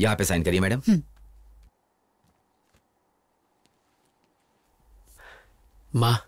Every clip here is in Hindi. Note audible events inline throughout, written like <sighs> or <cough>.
यहाँ पे साइन करिए मैडम। माँ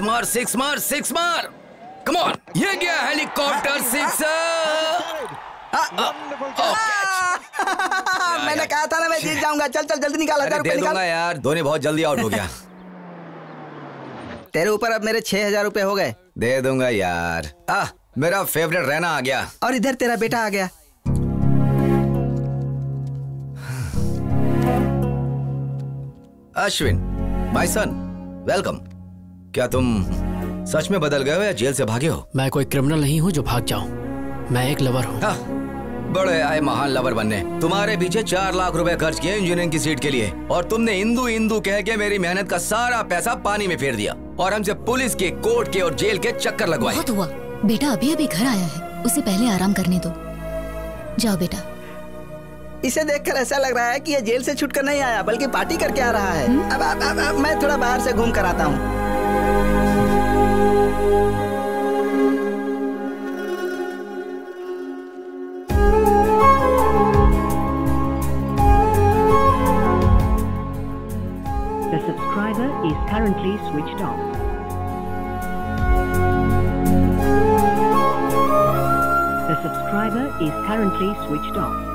सिक्स मार सिक्स मार सिक्स मार। कम ऑन ये गया हेलीकॉप्टर सिक्स मैंने कहा था ना मैं जीत जाऊँगा। चल चल जल्दी निकाल हज़ार रुपए दे निकाल। दूँगा यार धोनी बहुत जल्दी आउट हो गया। <laughs> तेरे ऊपर अब मेरे छह हज़ार रुपए हो गए। दे दूँगा यार। आ मेरा फेवरेट रहना आ गया। और इधर तेरा बेटा आ गया। <sighs> अश्विन माय सन वेलकम क्या तुम सच में बदल गए हो या जेल से भागे हो? मैं कोई क्रिमिनल नहीं हूँ जो भाग जाऊँ। मैं एक लवर हूँ। हाँ, बड़े आए महान लवर बनने। तुम्हारे पीछे चार लाख रुपए खर्च किए इंजीनियरिंग की सीट के लिए। और तुमने हिंदू हिंदू कह के मेरी मेहनत का सारा पैसा पानी में फेर दिया। और हमसे पुलिस के कोर्ट के और जेल के चक्कर लगवाए। बहुत हुआ। बेटा अभी अभी घर आया है। उसे पहले आराम करने दो। जाओ बेटा। इसे देखकर ऐसा लग रहा है कि ये जेल से छुटकर नहीं आया बल्कि पार्टी करके आ रहा है। अब, अब, अब, अब मैं थोड़ा बाहर से घूम कर आता हूँ। The subscriber is currently switched off. The subscriber is currently switched off.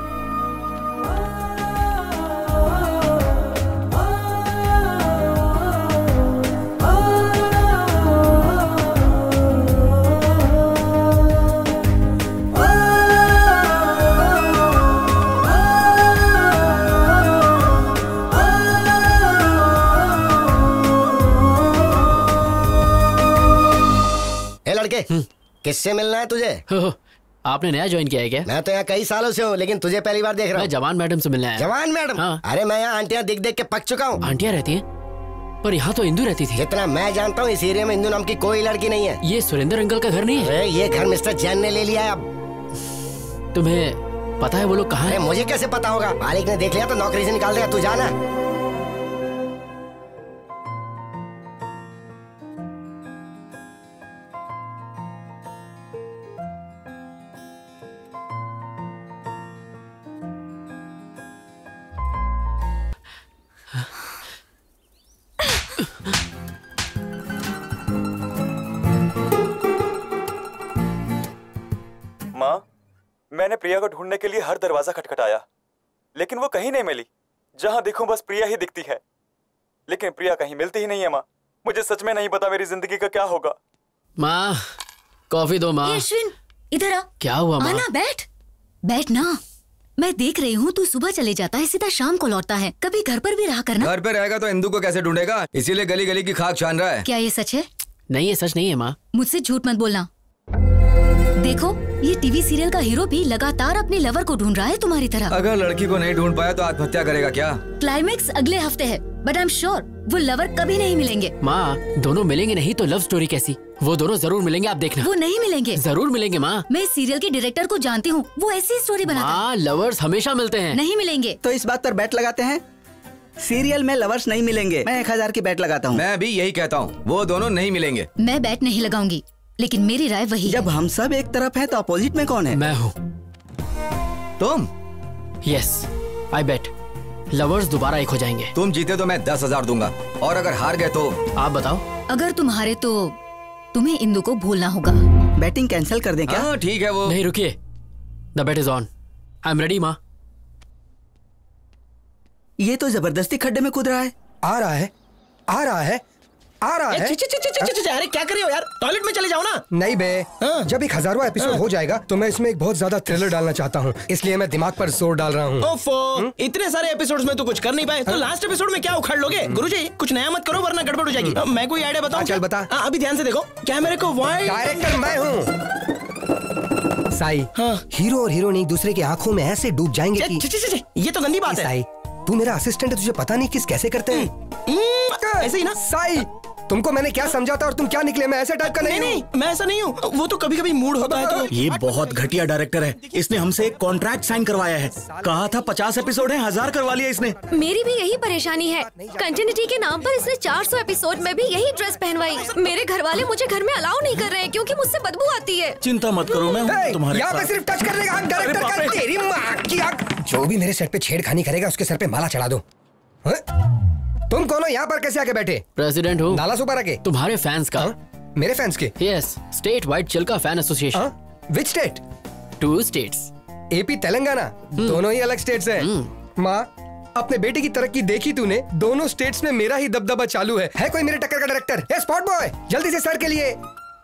किससे मिलना है तुझे? हो, आपने नया ज्वाइन किया है क्या? मैं तो यहाँ कई सालों से हूँ लेकिन तुझे पहली बार देख रहा हूँ। जवान मैडम से मिलने आया। जवान मैडम हाँ। अरे मैं यहाँ आंटियाँ दिख देख के पक चुका हूँ। आंटियाँ रहती है? पर यहाँ तो इंदू रहती थी। जितना मैं जानता हूँ इस एरिया में इंदू नाम की कोई लड़की नहीं है। ये सुरेंद्र अंकल का घर नहीं है? ये घर मिस्टर जैन ने ले लिया है अब। तुम्हें पता है वो लोग कहाँ है? मुझे कैसे पता होगा? मालिक ने देख लिया तो नौकरी से निकाल देगा। तू जाना। प्रिया को ढूँढने के लिए हर दरवाज़ा खटखटाया लेकिन वो कहीं नहीं मिली। जहाँ देखूँ बस प्रिया ही दिखती है। लेकिन प्रिया कहीं मिलती ही नहीं है माँ। मुझे सच में नहीं पता मेरी ज़िंदगी का क्या होगा। माँ कॉफ़ी दो माँ। अश्विन इधर आ। क्या हुआ माँ? आना बैठ। बैठ ना। मैं देख रही हूँ तू सुबह चले जाता है सीधा शाम को लौटता है। कभी घर पर भी रहा करना। घर पर रहेगा तो इंदू को कैसे ढूंढेगा? इसीलिए गली गली की खाक छान रहा है। क्या ये सच है? नहीं ये सच नहीं है माँ। मुझसे झूठ मत बोलना। देखो ये टीवी सीरियल का हीरो भी लगातार अपने लवर को ढूंढ रहा है तुम्हारी तरह। अगर लड़की को नहीं ढूंढ पाया तो आत्महत्या करेगा क्या? क्लाइमेक्स अगले हफ़्ते है बट आई एम श्योर वो लवर कभी नहीं मिलेंगे। माँ दोनों मिलेंगे नहीं तो लव स्टोरी कैसी? वो दोनों ज़रूर मिलेंगे आप देखना। वो नहीं मिलेंगे। ज़रूर मिलेंगे माँ। मैं इस सीरियल के डायरेक्टर को जानती हूँ वो ऐसी स्टोरी बनाता है। माँ लवर्स हमेशा मिलते हैं। नहीं मिलेंगे। तो इस बात पर बैट लगाते हैं? सीरियल में लवर्स नहीं मिलेंगे। मैं एक हज़ार की बैट लगाता हूँ। मैं भी यही कहता हूँ वो दोनों नहीं मिलेंगे। मैं बैट नहीं लगाऊँगी। लेकिन मेरी राय वही है। जब हम सब एक तरफ़ हैं तो अपोजिट में कौन है? मैं हूँ। तुम? यस आई बेट लवर्स दोबारा एक हो जाएँगे। तुम जीते तो मैं दस हज़ार दूँगा। और अगर हार गए तो? आप बताओ। अगर तुम हारे तो तुम्हें इंदु को भूलना होगा। बैटिंग कैंसिल कर दें क्या? हाँ ठीक है वो। नहीं रुकिए। The bet is on I am ready माँ। ये तो ज़बरदस्ती खड्डे में कूद रहा है। आ रहा है। आ रहा है। आ रहा है। अरे क्या कर रहे हो यार? टॉयलेट में चले जाओ ना। नहीं बे हाँ। जब एक हजारवा एपिसोड हो। जाएगा तो मैं इसमें एक बहुत ज़्यादा थ्रिलर डालना चाहता हूँ। इसलिए मैं दिमाग पर ज़ोर डाल रहा हूँ। इतने सारे एपिसोड्स में तो कुछ कर नहीं पाए। तो लास्ट एपिसोड में क्या उखाड़ लोगे? गुरुजी कुछ नया मत करो वरना गड़बड़ हो जाएगी। मैं कोई आइडिया बताऊँ हाँ, चल बता। हाँ, अभी ध्यान से देखो। क्या मेरे को वाइट डायरेक्टर मैं हूँ। साई हाँ। हीरो और हीरोइन एक दूसरे की आँखों में ऐसे डूब जाएँगे कि ये तो गंदी बात है। साई तू मेरा असिस्टेंट है तुझे पता नहीं किस कैसे करते हैं। हम्म, ऐसे ही ना। साई तुमको मैंने क्या समझा था और तुम क्या निकले? मैं ऐसे टाइप का नहीं नहीं नहीं मैं ऐसा नहीं हूँ। वो तो कभी कभी मूड होता है तो ये बहुत घटिया डायरेक्टर है। इसने हमसे एक कॉन्ट्रैक्ट साइन करवाया है। कहा था पचास एपिसोड है हज़ार करवा लिया इसने। मेरी भी यही परेशानी है। कंटिन्यूटी के नाम पर इसने 400 एपिसोड में भी यही ड्रेस पहनवाई। मेरे घर वाले मुझे घर में अलाउ नहीं कर रहे हैं क्योंकि मुझसे बदबू आती है। चिंता मत करो मैं हूँ तुम्हारे यहाँ पे सिर्फ़ टच करने का डायरेक्टर का तेरी माँ की जो भी मेरे सर पे छेड़खानी करेगा उसके सर पे माला चढ़ा दो। हैं? तुम कौन हो? यहाँ पर कैसे आके बैठे? प्रेसिडेंट हूँ। नाला सुपर आके तुम्हारे फैंस का। हाँ? मेरे फैंस के? Yes state wide Chilka fan association which state two states AP Telangana दोनों ही अलग स्टेट्स हैं। माँ अपने बेटे की तरक्की देखी तूने? दोनों स्टेट्स में मेरा ही दबदबा चालू है। है कोई मेरे टक्कर का डायरेक्टर ए स्पॉट बॉय जल्दी से सर के लिए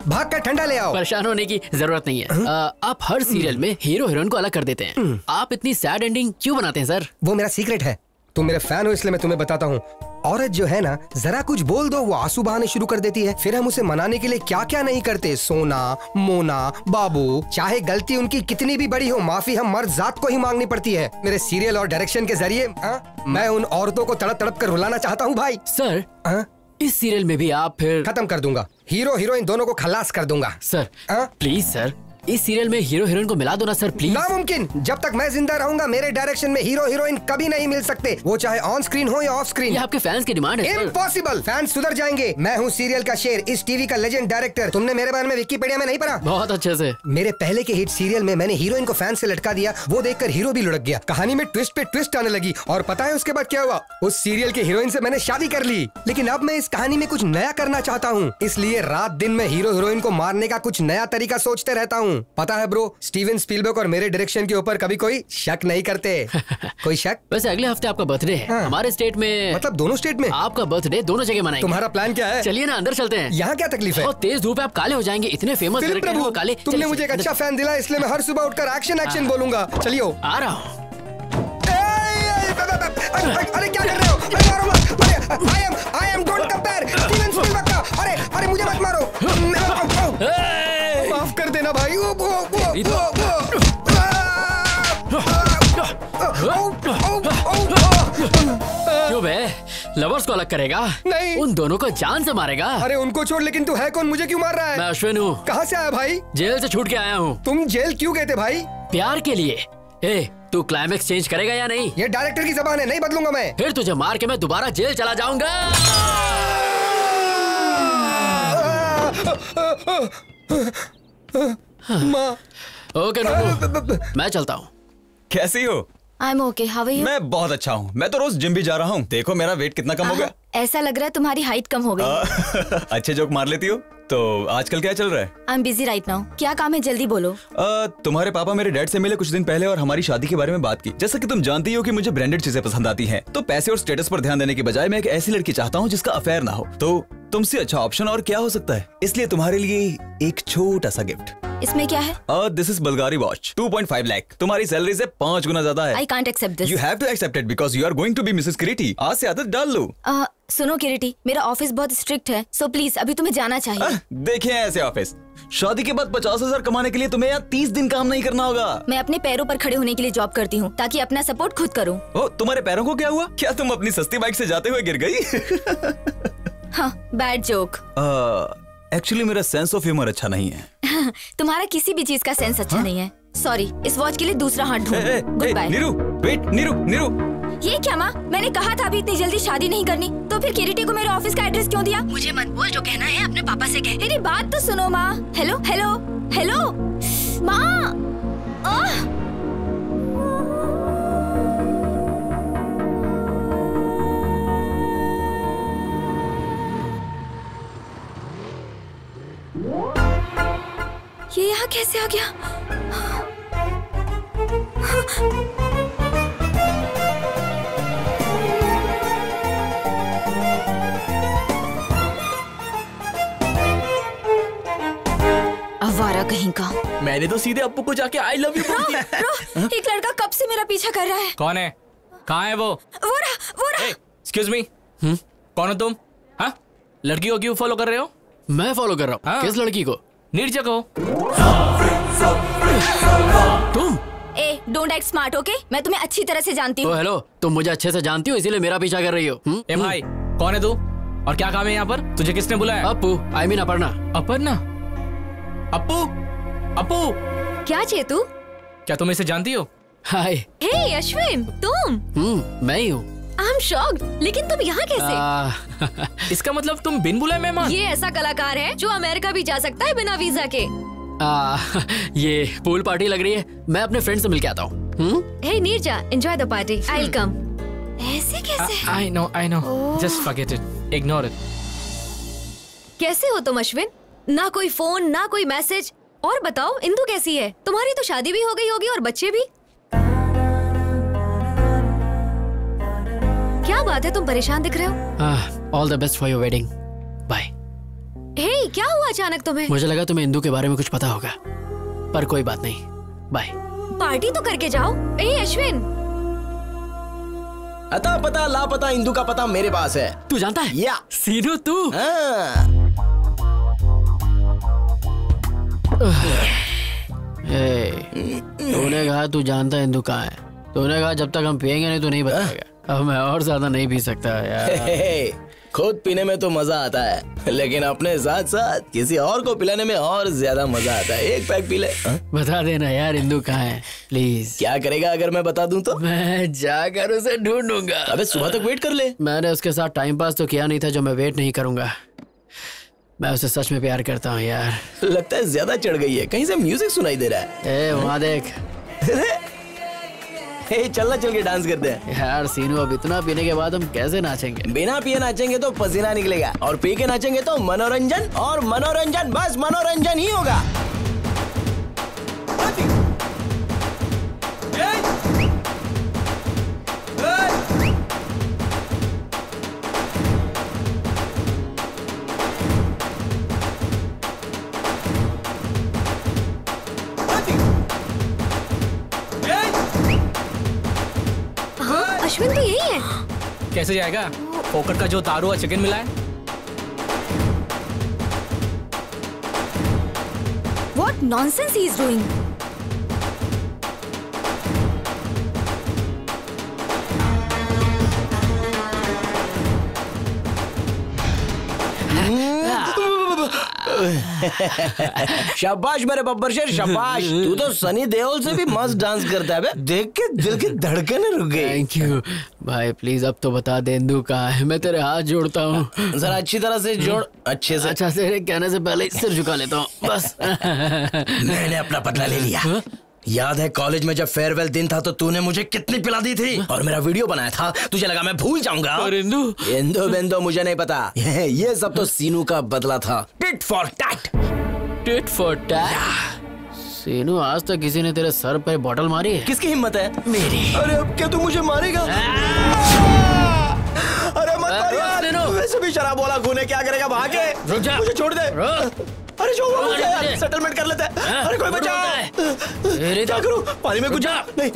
भाग कर ठंडा ले आओ। परेशान होने की ज़रूरत नहीं है। आ, आप हर सीरियल में हीरो हीरोइन को अलग कर देते हैं। आप इतनी सैड एंडिंग क्यों बनाते हैं सर वो मेरा सीक्रेट है। तुम मेरे फ़ैन हो इसलिए मैं तुम्हें बताता हूँ। औरत जो है ना जरा कुछ बोल दो वो आँसू बहाने शुरू कर देती है। फिर हम उसे मनाने के लिए क्या क्या नहीं करते? सोना मोना बाबू चाहे गलती उनकी कितनी भी बड़ी हो माफ़ी हम मर्द जात को ही मांगनी पड़ती है। मेरे सीरियल और डायरेक्शन के ज़रिए हाँ, मैं उन औरतों को तड़प तड़प कर रुलाना चाहता हूँ भाई। सर हाँ? इस सीरियल में भी आप फिर खत्म कर दूँगा। हीरो हीरोइन दोनों को खलास कर दूँगा। सर हाँ? प्लीज़ सर इस सीरियल में हीरो हीरोइन को मिला दो ना सर प्लीज़ नामुमकिन। जब तक मैं ज़िंदा रहूँगा मेरे डायरेक्शन में हीरो हीरोइन कभी नहीं मिल सकते। वो चाहे ऑन स्क्रीन हो या ऑफ़ स्क्रीन ये आपके फैंस की डिमांड है इम्पॉसिबल फैंस सुधर जाएँगे। मैं हूँ सीरियल का शेर इस टीवी का लेजेंड डायरेक्टर तुमने मेरे बारे में विकीपीडिया में नहीं पढ़ा? बहुत अच्छे से। मेरे पहले के हिट सीरियल में मैंने हीरोइन को फ़ैन से लटका दिया वो देखकर हीरो भी लुढ़क गया। कहानी में ट्विस्ट पे ट्विस्ट आने लगी और पता है उसके बाद क्या हुआ? उस सीरियल के हीरोइन से मैंने शादी कर ली। लेकिन अब मैं इस कहानी में कुछ नया करना चाहता हूँ। इसलिए रात दिन में हीरो हीरोइन को मारने का कुछ नया तरीका सोचते रहता हूँ। पता है ब्रो स्टीवन स्पीलबर्ग और मेरे डायरेक्शन के ऊपर कभी कोई शक नहीं करते। <laughs> कोई शक? वैसे अगले हफ़्ते आपका बर्थडे है। हाँ। हमारे स्टेट में मतलब दोनों स्टेट में? आपका बर्थडे दोनों जगह मनाएँगे। तुम्हारा प्लान क्या है? चलिए ना अंदर चलते हैं। यहाँ क्या तकलीफ़ है? तेज धूप है आप काले हो जाएँगे इतने फ़ेमस हैं प्रभु काले। तुमने मुझे एक अच्छा फ़ैन दिला इसलिए मैं हर सुबह उठकर एक्शन एक्शन बोलूँगा। चलियो आ रहा हूँ। अरे क्या कर रहे हो? अरे मारो मत अरे I am I am don't compare Steven Spielberg का। अरे अरे मुझे मत मारो। <laughs> मैं- क्यों बे लवर्स को अलग करेगा नहीं उन दोनों को जान से मारेगा अरे उनको छोड़ लेकिन तू है कौन मुझे क्यों मार रहा है मैं अश्विन हूँ कहाँ से आया भाई जेल से छूट के आया हूँ तुम जेल क्यों गए थे भाई प्यार के लिए ए तू क्लाइमेक्स चेंज करेगा या नहीं ये डायरेक्टर की जबान है नहीं बदलूँगा मैं फिर तुझे मार के मैं दोबारा जेल चला जाऊँगा माँ ओके नुनू मैं चलता हूँ। कैसी हो? I am okay how are you मैं बहुत अच्छा हूँ। मैं तो रोज जिम भी जा रहा हूँ। देखो मेरा वेट कितना कम हो गया। ऐसा लग रहा है तुम्हारी हाइट कम हो गई। <laughs> अच्छे जोक मार लेती हो। तो आजकल क्या चल रहा है? I am busy right now क्या काम है? जल्दी बोलो। आ, तुम्हारे पापा मेरे डैड से मिले कुछ दिन पहले और हमारी शादी के बारे में बात की। जैसा कि तुम जानती हो कि मुझे ब्रांडेड चीज़ें पसंद आती हैं तो पैसे और स्टेटस पर ध्यान देने के बजाय मैं एक ऐसी लड़की चाहता हूँ जिसका अफेयर ना हो। तो तुमसे अच्छा ऑप्शन और क्या हो सकता है? इसलिए तुम्हारे लिए एक छोटा सा गिफ्ट इसमें क्या है? This is Bulgari watch 2.5 lakh तुम्हारी सैलरी से पाँच गुना ज़्यादा है। I can't accept this you have to accept it because you are going to be Mrs Kriti आज से आदत डाल लो। Uh, सुनो किरिटी मेरा ऑफ़िस बहुत स्ट्रिक्ट है सो प्लीज़ अभी तुम्हें जाना चाहिए। देखिए ऐसे ऑफ़िस शादी के बाद पचास हज़ार कमाने के लिए तुम्हें यहाँ तीस दिन काम नहीं करना होगा। मैं अपने पैरों पर खड़े होने के लिए जॉब करती हूँ ताकि अपना सपोर्ट खुद करूँ। ओ तुम्हारे पैरों को क्या हुआ? क्या तुम अपनी सस्ती बाइक से जाते हुए गिर गई? हाँ बैड जोक एक्चुअली मेरा सेंस ऑफ़ ह्यूमर अच्छा नहीं है। <laughs> <laughs> तुम्हारा किसी भी चीज़ का सेंस अच्छा हा? नहीं है। सॉरी इस वॉच के लिए दूसरा हाथ ढूंढ। Goodbye Neeru wait Neeru Neeru. ये क्या माँ? मैंने कहा था अभी इतनी जल्दी शादी नहीं करनी तो फिर किरिटी को मेरे ऑफ़िस का एड्रेस क्यों दिया? मुझे मत बोल जो कहना है अपने पापा से कह। मेरी बात तो सुनो माँ। हेलो हेलो हेलो माँ ये यहाँ कैसे आ गया? अवारा कहीं का? मैंने तो सीधे अप्पू को जाके आई लव यू बोल दिया। एक लड़का कब से मेरा पीछा कर रहा है? कौन है? कहाँ है वो? वो रहा वो रहा एक्सक्यूज मी कौन हो तुम? हाँ? लड़की को क्यों फॉलो कर रहे हो? मैं फॉलो कर रहा हूँ। किस लड़की को? नीरजा को। तुम? ए डोंट एक्ट स्मार्ट ओके मैं तुम्हें अच्छी तरह से जानती हूँ। हेलो तुम मुझे अच्छे से जानती हो इसीलिए मेरा पीछा कर रही हो हम्म? ए भाई कौन है तू? और क्या काम है यहाँ पर? तुझे किसने बुलाया? Appu I mean Aparna. Aparna? Appu? Appu? क्या चेतु क्या तुम इसे जानती हो? हाय हे अश्विन तुम? हम्म मैं ही हूँ। आई एम शॉक्ड लेकिन तुम यहाँ कैसे? आ, <laughs> इसका मतलब तुम बिन बुलाए मेहमान। ये ऐसा कलाकार है जो अमेरिका भी जा सकता है बिना वीज़ा के। आ, <laughs> ये पूल पार्टी लग रही है। मैं अपने फ्रेंड से मिल के आता हूँ? Hey Neerja enjoy the party I will come ऐसे कैसे? I know I know just forget it ignore it कैसे हो तुम अश्विन? ना कोई फ़ोन ना कोई मैसेज और बताओ इंदु कैसी है? तुम्हारी तो शादी भी हो गई होगी और बच्चे भी। क्या बात है? तुम परेशान दिख रहे हो? All the best for your wedding bye hey क्या हुआ अचानक तुम्हें? मुझे लगा तुम्हें इंदू के बारे में कुछ पता होगा पर कोई बात नहीं. बाय पार्टी तो करके जाओ। ए अश्विन। अता पता लापता इंदू का पता मेरे पास है। तू जानता है? या सीनू तू? हाँ। तूने कहा तू जानता है इंदू कहाँ है। तूने कहा जब तक हम पियेंगे नहीं तो नहीं बताएगा। अब मैं और ज़्यादा नहीं पी सकता यार। <laughs> हे, खुद पीने में तो मज़ा आता है लेकिन अपने साथ साथ किसी और को पिलाने में और ज़्यादा मज़ा आता है। एक पैक पी ले हाँ? बता देना यार इंदू कहाँ है? प्लीज़ क्या करेगा अगर मैं बता दूँ तो? मैं जाकर उसे ढूंढूँगा। अबे सुबह तक वेट कर ले। मैंने उसके साथ टाइम पास तो किया नहीं था जो मैं वेट नहीं करूँगा। मैं उसे सच में प्यार करता हूँ यार। लगता है ज़्यादा चढ़ गई है। कहीं से म्यूज़िक सुनाई दे रहा है। ए वहाँ देख। <laughs> हे चलना चल के डांस करते हैं। यार सीनू अब इतना पीने के बाद हम कैसे नाचेंगे? बिना पिए नाचेंगे तो पसीना निकलेगा और पी के नाचेंगे तो मनोरंजन और मनोरंजन बस मनोरंजन ही होगा। कैसे जाएगा? फोकट का जो दारू और चिकन मिला है। What nonsense he is doing? शाबाश मेरे बब्बर शेर शाबाश। तू तो सनी देओल से भी मस्त डांस करता है देख के दिल की धड़कन रुक गई। थैंक यू भाई प्लीज़ अब तो बता दे इंदू कहाँ है। मैं तेरे हाथ जोड़ता हूँ। जरा अच्छी तरह से जोड़ अच्छे से। अच्छा तेरे कहने से पहले सिर झुका लेता हूँ बस। मैंने अपना बदला ले लिया। याद है कॉलेज में जब फेयरवेल दिन था तो तूने मुझे कितनी पिला दी थी? और मेरा वीडियो बनाया था। तुझे लगा मैं भूल जाऊँगा। और इंदू? इंदो बिंदो मुझे नहीं पता। <laughs> ये सब तो सीनू का बदला था। Tit for tat tit for tat Seenu आज तक किसी ने तेरे सर पे बॉटल मारी है किसकी हिम्मत है मेरी अरे अब क्या तू मुझे मारेगा अरे मत मार यार वैसे भी शराब वाला खूने क्या करेगा भागे रुक जा मुझे छोड़ दे अरे छोड़ रुक मुझे यार सेटलमेंट कर लेते हैं हाँ, अरे कोई बचा तेरी क्या तो- करूँ पानी में कुछ जा नहीं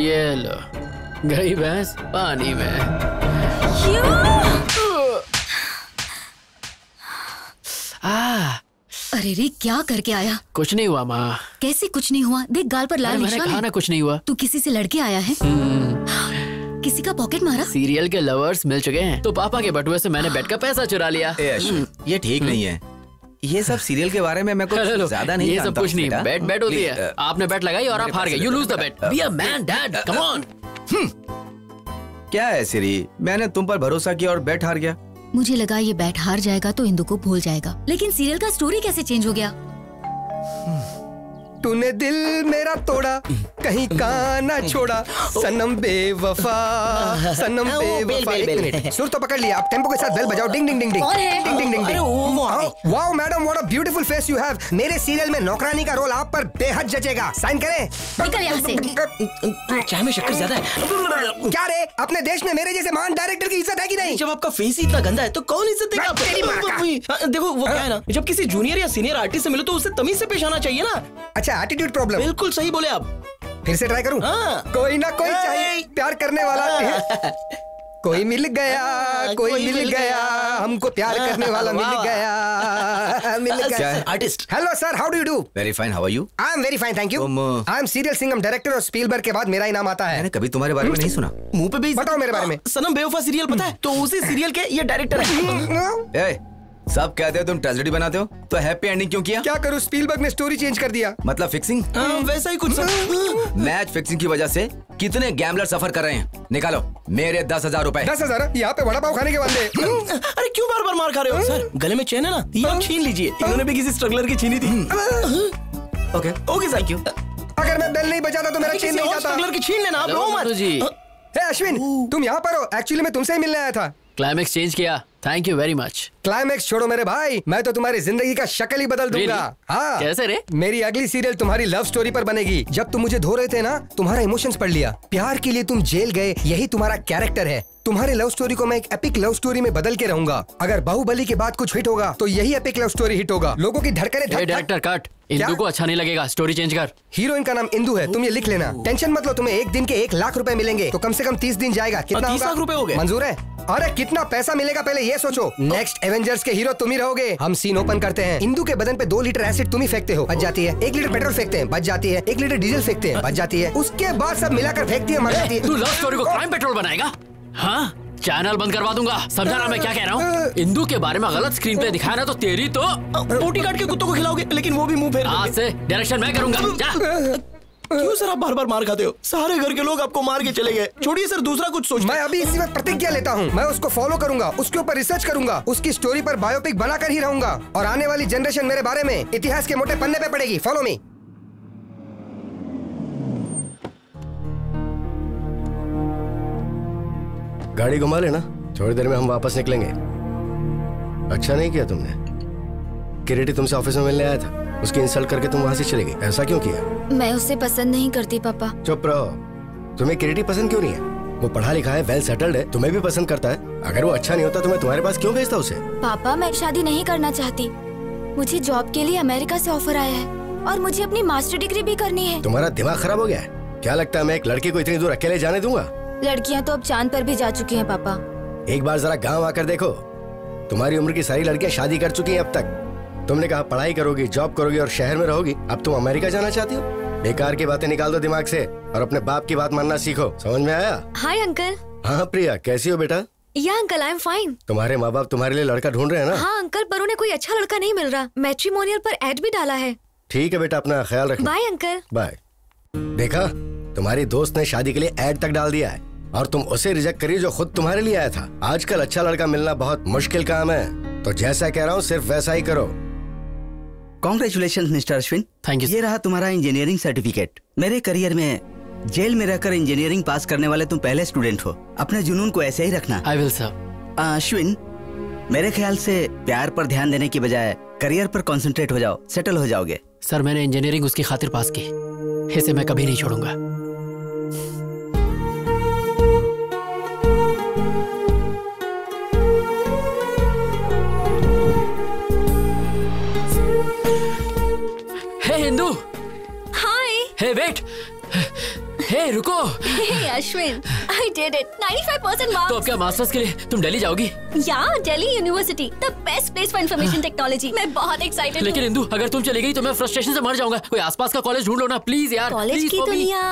ये लो। गई भैंस पानी में। आ, अरे रे क्या करके आया? कुछ नहीं हुआ माँ। कैसे कुछ नहीं हुआ? देख गाल पर लाल निशान कहा है ना कुछ नहीं हुआ। तू किसी से लड़के आया है? किसी का पॉकेट मारा? सीरियल के लवर्स मिल चुके हैं। तो पापा के बटुए से मैंने बेड का पैसा चुरा लिया। ये ठीक नहीं है। ये सब सीरियल के बारे में मैं कुछ ज़्यादा नहीं ये सब कुछ नहीं बैट। बेट होती है। आपने बैट लगाई और आप हार गए। You lose the. Bet be a man dad come on क्या है सिरी मैंने तुम पर भरोसा किया और बैट हार गया। मुझे लगा ये बैट हार जाएगा तो इंदु को भूल जाएगा। लेकिन सीरियल का स्टोरी कैसे चेंज हो गया? तूने दिल मेरा तोड़ा कहीं का ना छोड़ा सनम बेवफा सनम हाँ, बेवफा एक मिनट सुर तो पकड़ लिया अब टेंपो के साथ बेल बजाओ डिंग डिंग डिंग डिंग डिंग डिंग डिंग गई। Wow madam what a beautiful face you have मेरे सीरियल में नौकरानी का रोल आप पर बेहद जचेगा साइन करें निकल यहाँ से चाय में शक्कर ज़्यादा है क्या रे अपने देश में मेरे जैसे महान डायरेक्टर की इज़्ज़त है कि नहीं जब आपका फेस ही इतना गंदा है तो कौन इज़्ज़त देगा हाँ, देखो वो क्या है ना जब किसी जूनियर या सीनियर आर्टिस्ट से मिलो तो उसे तमीज से पेश आना चाहिए ना अच्छा एटीट्यूड प्रॉब्लम बिल्कुल सही बोले आप। फिर से ट्राई करूँ? हाँ। कोई ना कोई हाँ। चाहिए प्यार करने वाला। कोई मिल गया कोई मिल गया हमको प्यार करने वाला मिल गया मिल <laughs> गया। Artist hello sir how do you do very fine how are you I am very fine thank you I am serial Singam director और स्पीलबर्ग के बाद मेरा ही नाम आता है। मैंने कभी तुम्हारे बारे में नहीं सुना। मुँह पे भी बताओ मेरे बारे में। सनम बेवफा सीरियल पता है? तो उसी सीरियल के ये डायरेक्टर है। <laughs> ए सब कहते हो तुम ट्रेजेडी बनाते हो? तो हैप्पी एंडिंग क्यों किया? क्या करूँ? स्पीलबर्ग ने स्टोरी चेंज कर दिया। मतलब फिक्सिंग हाँ, वैसा ही कुछ सब मैच फिक्सिंग की वजह से कितने गैम्बलर सफ़र कर रहे हैं? निकालो। मेरे दस हज़ार रूपए। दस हज़ार? यहाँ पे वड़ा पाव खाने के बंदे अरे क्यों बार बार मार खा रहे हो? सर गले में चेन है ना? ये छीन लीजिए। इन्होंने भी किसी स्ट्रगलर की छीनी थी। ओके ओके सर क्यों अगर मैं बेल नहीं बजाता तो मेरा चेन नहीं जाता। स्ट्रगलर की छीन लेना आप रो मधु जी। अश्विन तुम यहाँ पर हो। एक्चुअली मैं तुमसे ही मिलने आया था। क्लाइमेक्स चेंज किया। Thank you very much climax छोड़ो मेरे भाई। मैं तो तुम्हारी ज़िंदगी का शक्ल ही बदल दूँगा। Really? हाँ। कैसे रे? मेरी अगली सीरियल तुम्हारी लव स्टोरी पर बनेगी। जब तुम मुझे धो रहे थे ना तुम्हारा इमोशंस पढ़ लिया। प्यार के लिए तुम जेल गए यही तुम्हारा कैरेक्टर है। तुम्हारे लव स्टोरी को मैं एक एपिक लव स्टोरी में बदल के रहूँगा। अगर बाहुबली के बाद कुछ हिट होगा तो यही एपिक लव स्टोरी हिट होगा। लोगों की धड़कने डायरेक्टर कट इंदू को अच्छा नहीं लगेगा। स्टोरी चेंज कर। हीरोइन का नाम इंदू है। तुम ये लिख लेना। टेंशन मत लो तुम्हें एक दिन के एक लाख रुपए मिलेंगे। तो कम से कम तीस दिन जाएगा। कितना 30 लाख रुपए हो गए। मंजूर है? अरे कितना पैसा मिलेगा पहले ये सोचो नेक्स्ट एवेंजर्स के हीरो तुम ही रहोगे। हम सीन ओपन करते हैं। इंदू के बदन पे दो लीटर एसिड तुम ही फेंकते हो बच जाती है। एक लीटर पेट्रोल फेंकते हैं बच जाती है। एक लीटर डीजल फेंकते हैं बच जाती है। उसके बाद सब मिलाकर फेंकती है मर जाती है। तू लव स्टोरी को क्राइम पेट्रोल बनाएगा? हाँ? चैनल बंद करवा दूँगा। समझा ना मैं क्या कह रहा हूँ? इंदू के बारे में गलत स्क्रीन पे दिखाया ना तो तेरी तो बोटी काट के कुत्तों को खिलाओगे लेकिन वो भी मुँह फेर आज से डायरेक्शन मैं करूँगा। जा। क्यों सर आप बार बार मार खाते हो? सारे घर के लोग आपको मार के चले गए। छोड़िए सर दूसरा कुछ सोच मैं अभी इसी वक्त प्रतिज्ञा लेता हूँ। मैं उसको फॉलो करूँगा उसके ऊपर रिसर्च करूँगा उसकी स्टोरी पर बायोपिक बनाकर ही रहूँगा। और आने वाली जनरेशन मेरे बारे में इतिहास के मोटे पन्ने पे पड़ेगी। फॉलो मी गाड़ी घुमा लेना। थोड़ी देर में हम वापस निकलेंगे। अच्छा नहीं किया तुमने? किरीटी तुमसे ऑफ़िस में मिलने आया था। उसकी इंसल्ट करके तुम वहाँ से चले गई ऐसा क्यों किया? मैं उसे पसंद नहीं करती पापा। चुप रहो। तुम्हें किरीटी पसंद क्यों नहीं है? वो पढ़ा लिखा है वेल सेटल्ड है तुम्हें भी पसंद करता है। अगर वो अच्छा नहीं होता तो मैं तुम्हारे पास क्यों भेजता उसे? पापा मैं शादी नहीं करना चाहती। मुझे जॉब के लिए अमेरिका से ऑफ़र आया है और मुझे अपनी मास्टर डिग्री भी करनी है। तुम्हारा दिमाग खराब हो गया है? क्या लगता है मैं एक लड़की को इतनी दूर अकेले जाने दूँगा? लड़कियाँ तो अब चाँद पर भी जा चुकी हैं पापा। एक बार जरा गाँव आकर देखो। तुम्हारी उम्र की सारी लड़कियाँ शादी कर चुकी हैं अब तक। तुमने कहा पढ़ाई करोगी जॉब करोगी और शहर में रहोगी। अब तुम अमेरिका जाना चाहती हो? बेकार की बातें निकाल दो दिमाग से और अपने बाप की बात मानना सीखो। समझ में आया? हाय अंकल हाँ प्रिया कैसी हो बेटा? या अंकल आई एम फाइन तुम्हारे माँ बाप तुम्हारे लिए लड़का ढूंढ रहे हैं ना? हाँ अंकल पर उन्हें कोई अच्छा लड़का नहीं मिल रहा। मैट्रीमोनियल पर एड भी डाला है। ठीक है बेटा अपना ख्याल रखना बाय अंकल बाय देखा? तुम्हारी दोस्त ने शादी के लिए एड तक डाल दिया है और तुम उसे रिजेक्ट करिए जो खुद तुम्हारे लिए आया था। आजकल अच्छा लड़का मिलना बहुत मुश्किल काम है। तो जैसा कह रहा हूँ सिर्फ़ वैसा ही करो। Congratulation mister Ashwin thank you ये रहा तुम्हारा इंजीनियरिंग सर्टिफिकेट मेरे करियर में जेल में रहकर इंजीनियरिंग पास करने वाले तुम पहले स्टूडेंट हो। अपने जुनून को ऐसे ही रखना। आई विल सर अश्विन मेरे ख्याल से प्यार पर ध्यान देने की बजाय करियर पर कंसंट्रेट हो जाओ। सेटल हो जाओगे। सर मैंने इंजीनियरिंग उसकी खातिर पास की। इसे मैं कभी नहीं छोड़ूँगा। हे रुको। Hey Ashwin I did it 95% तो अब मार्क्स क्या मास्टर्स के लिए तुम दिल्ली जाओगी? या Delhi university the best place for information technology मैं बहुत एक्साइटेड लेकिन इंदु अगर तुम चली गई तो मैं फ्रस्ट्रेशन से मर जाऊँगा। कोई आसपास का कॉलेज ढूंढ लो ना प्लीज़ यार कॉलेज की दुनिया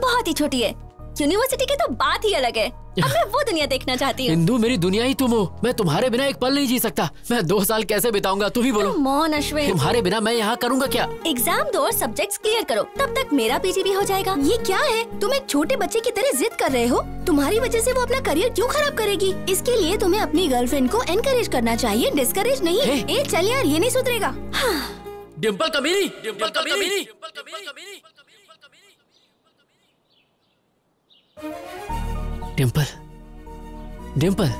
बहुत ही छोटी है। यूनिवर्सिटी की तो बात ही अलग है। <laughs> अब मैं वो दुनिया देखना चाहती हूँ। हिंदू मेरी दुनिया ही तुम हो। मैं तुम्हारे बिना एक पल नहीं जी सकता। मैं दो साल कैसे बिताऊँगा? तुम ही बोलो। मौन अश्विन तुम्हारे बिना मैं यहाँ करूँगा क्या? एग्ज़ाम दो और सब्जेक्ट्स क्लियर करो। तब तक मेरा पीजी भी हो जाएगा। ये क्या है? तुम एक छोटे बच्चे की तरह जिद कर रहे हो? तुम्हारी वजह से वो अपना करियर क्यों खराब करेगी? इसके लिए तुम्हें अपनी गर्लफ्रेंड को एनकरेज करना चाहिए। डिस्करेज नहीं। ए चल यार ये नहीं सुधरेगा। डिम्पल कमीनी डिम्पल कमीनी। डिम्पल डिम्पल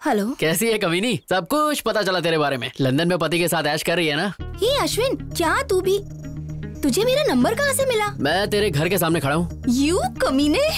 हेलो कैसी है कमीनी सब कुछ पता चला तेरे बारे में। लंदन में पति के साथ ऐश कर रही है ना? ये अश्विन क्या तू भी? तुझे मेरा नंबर कहाँ से मिला? मैं तेरे घर के सामने खड़ा हूँ। यू कमीने?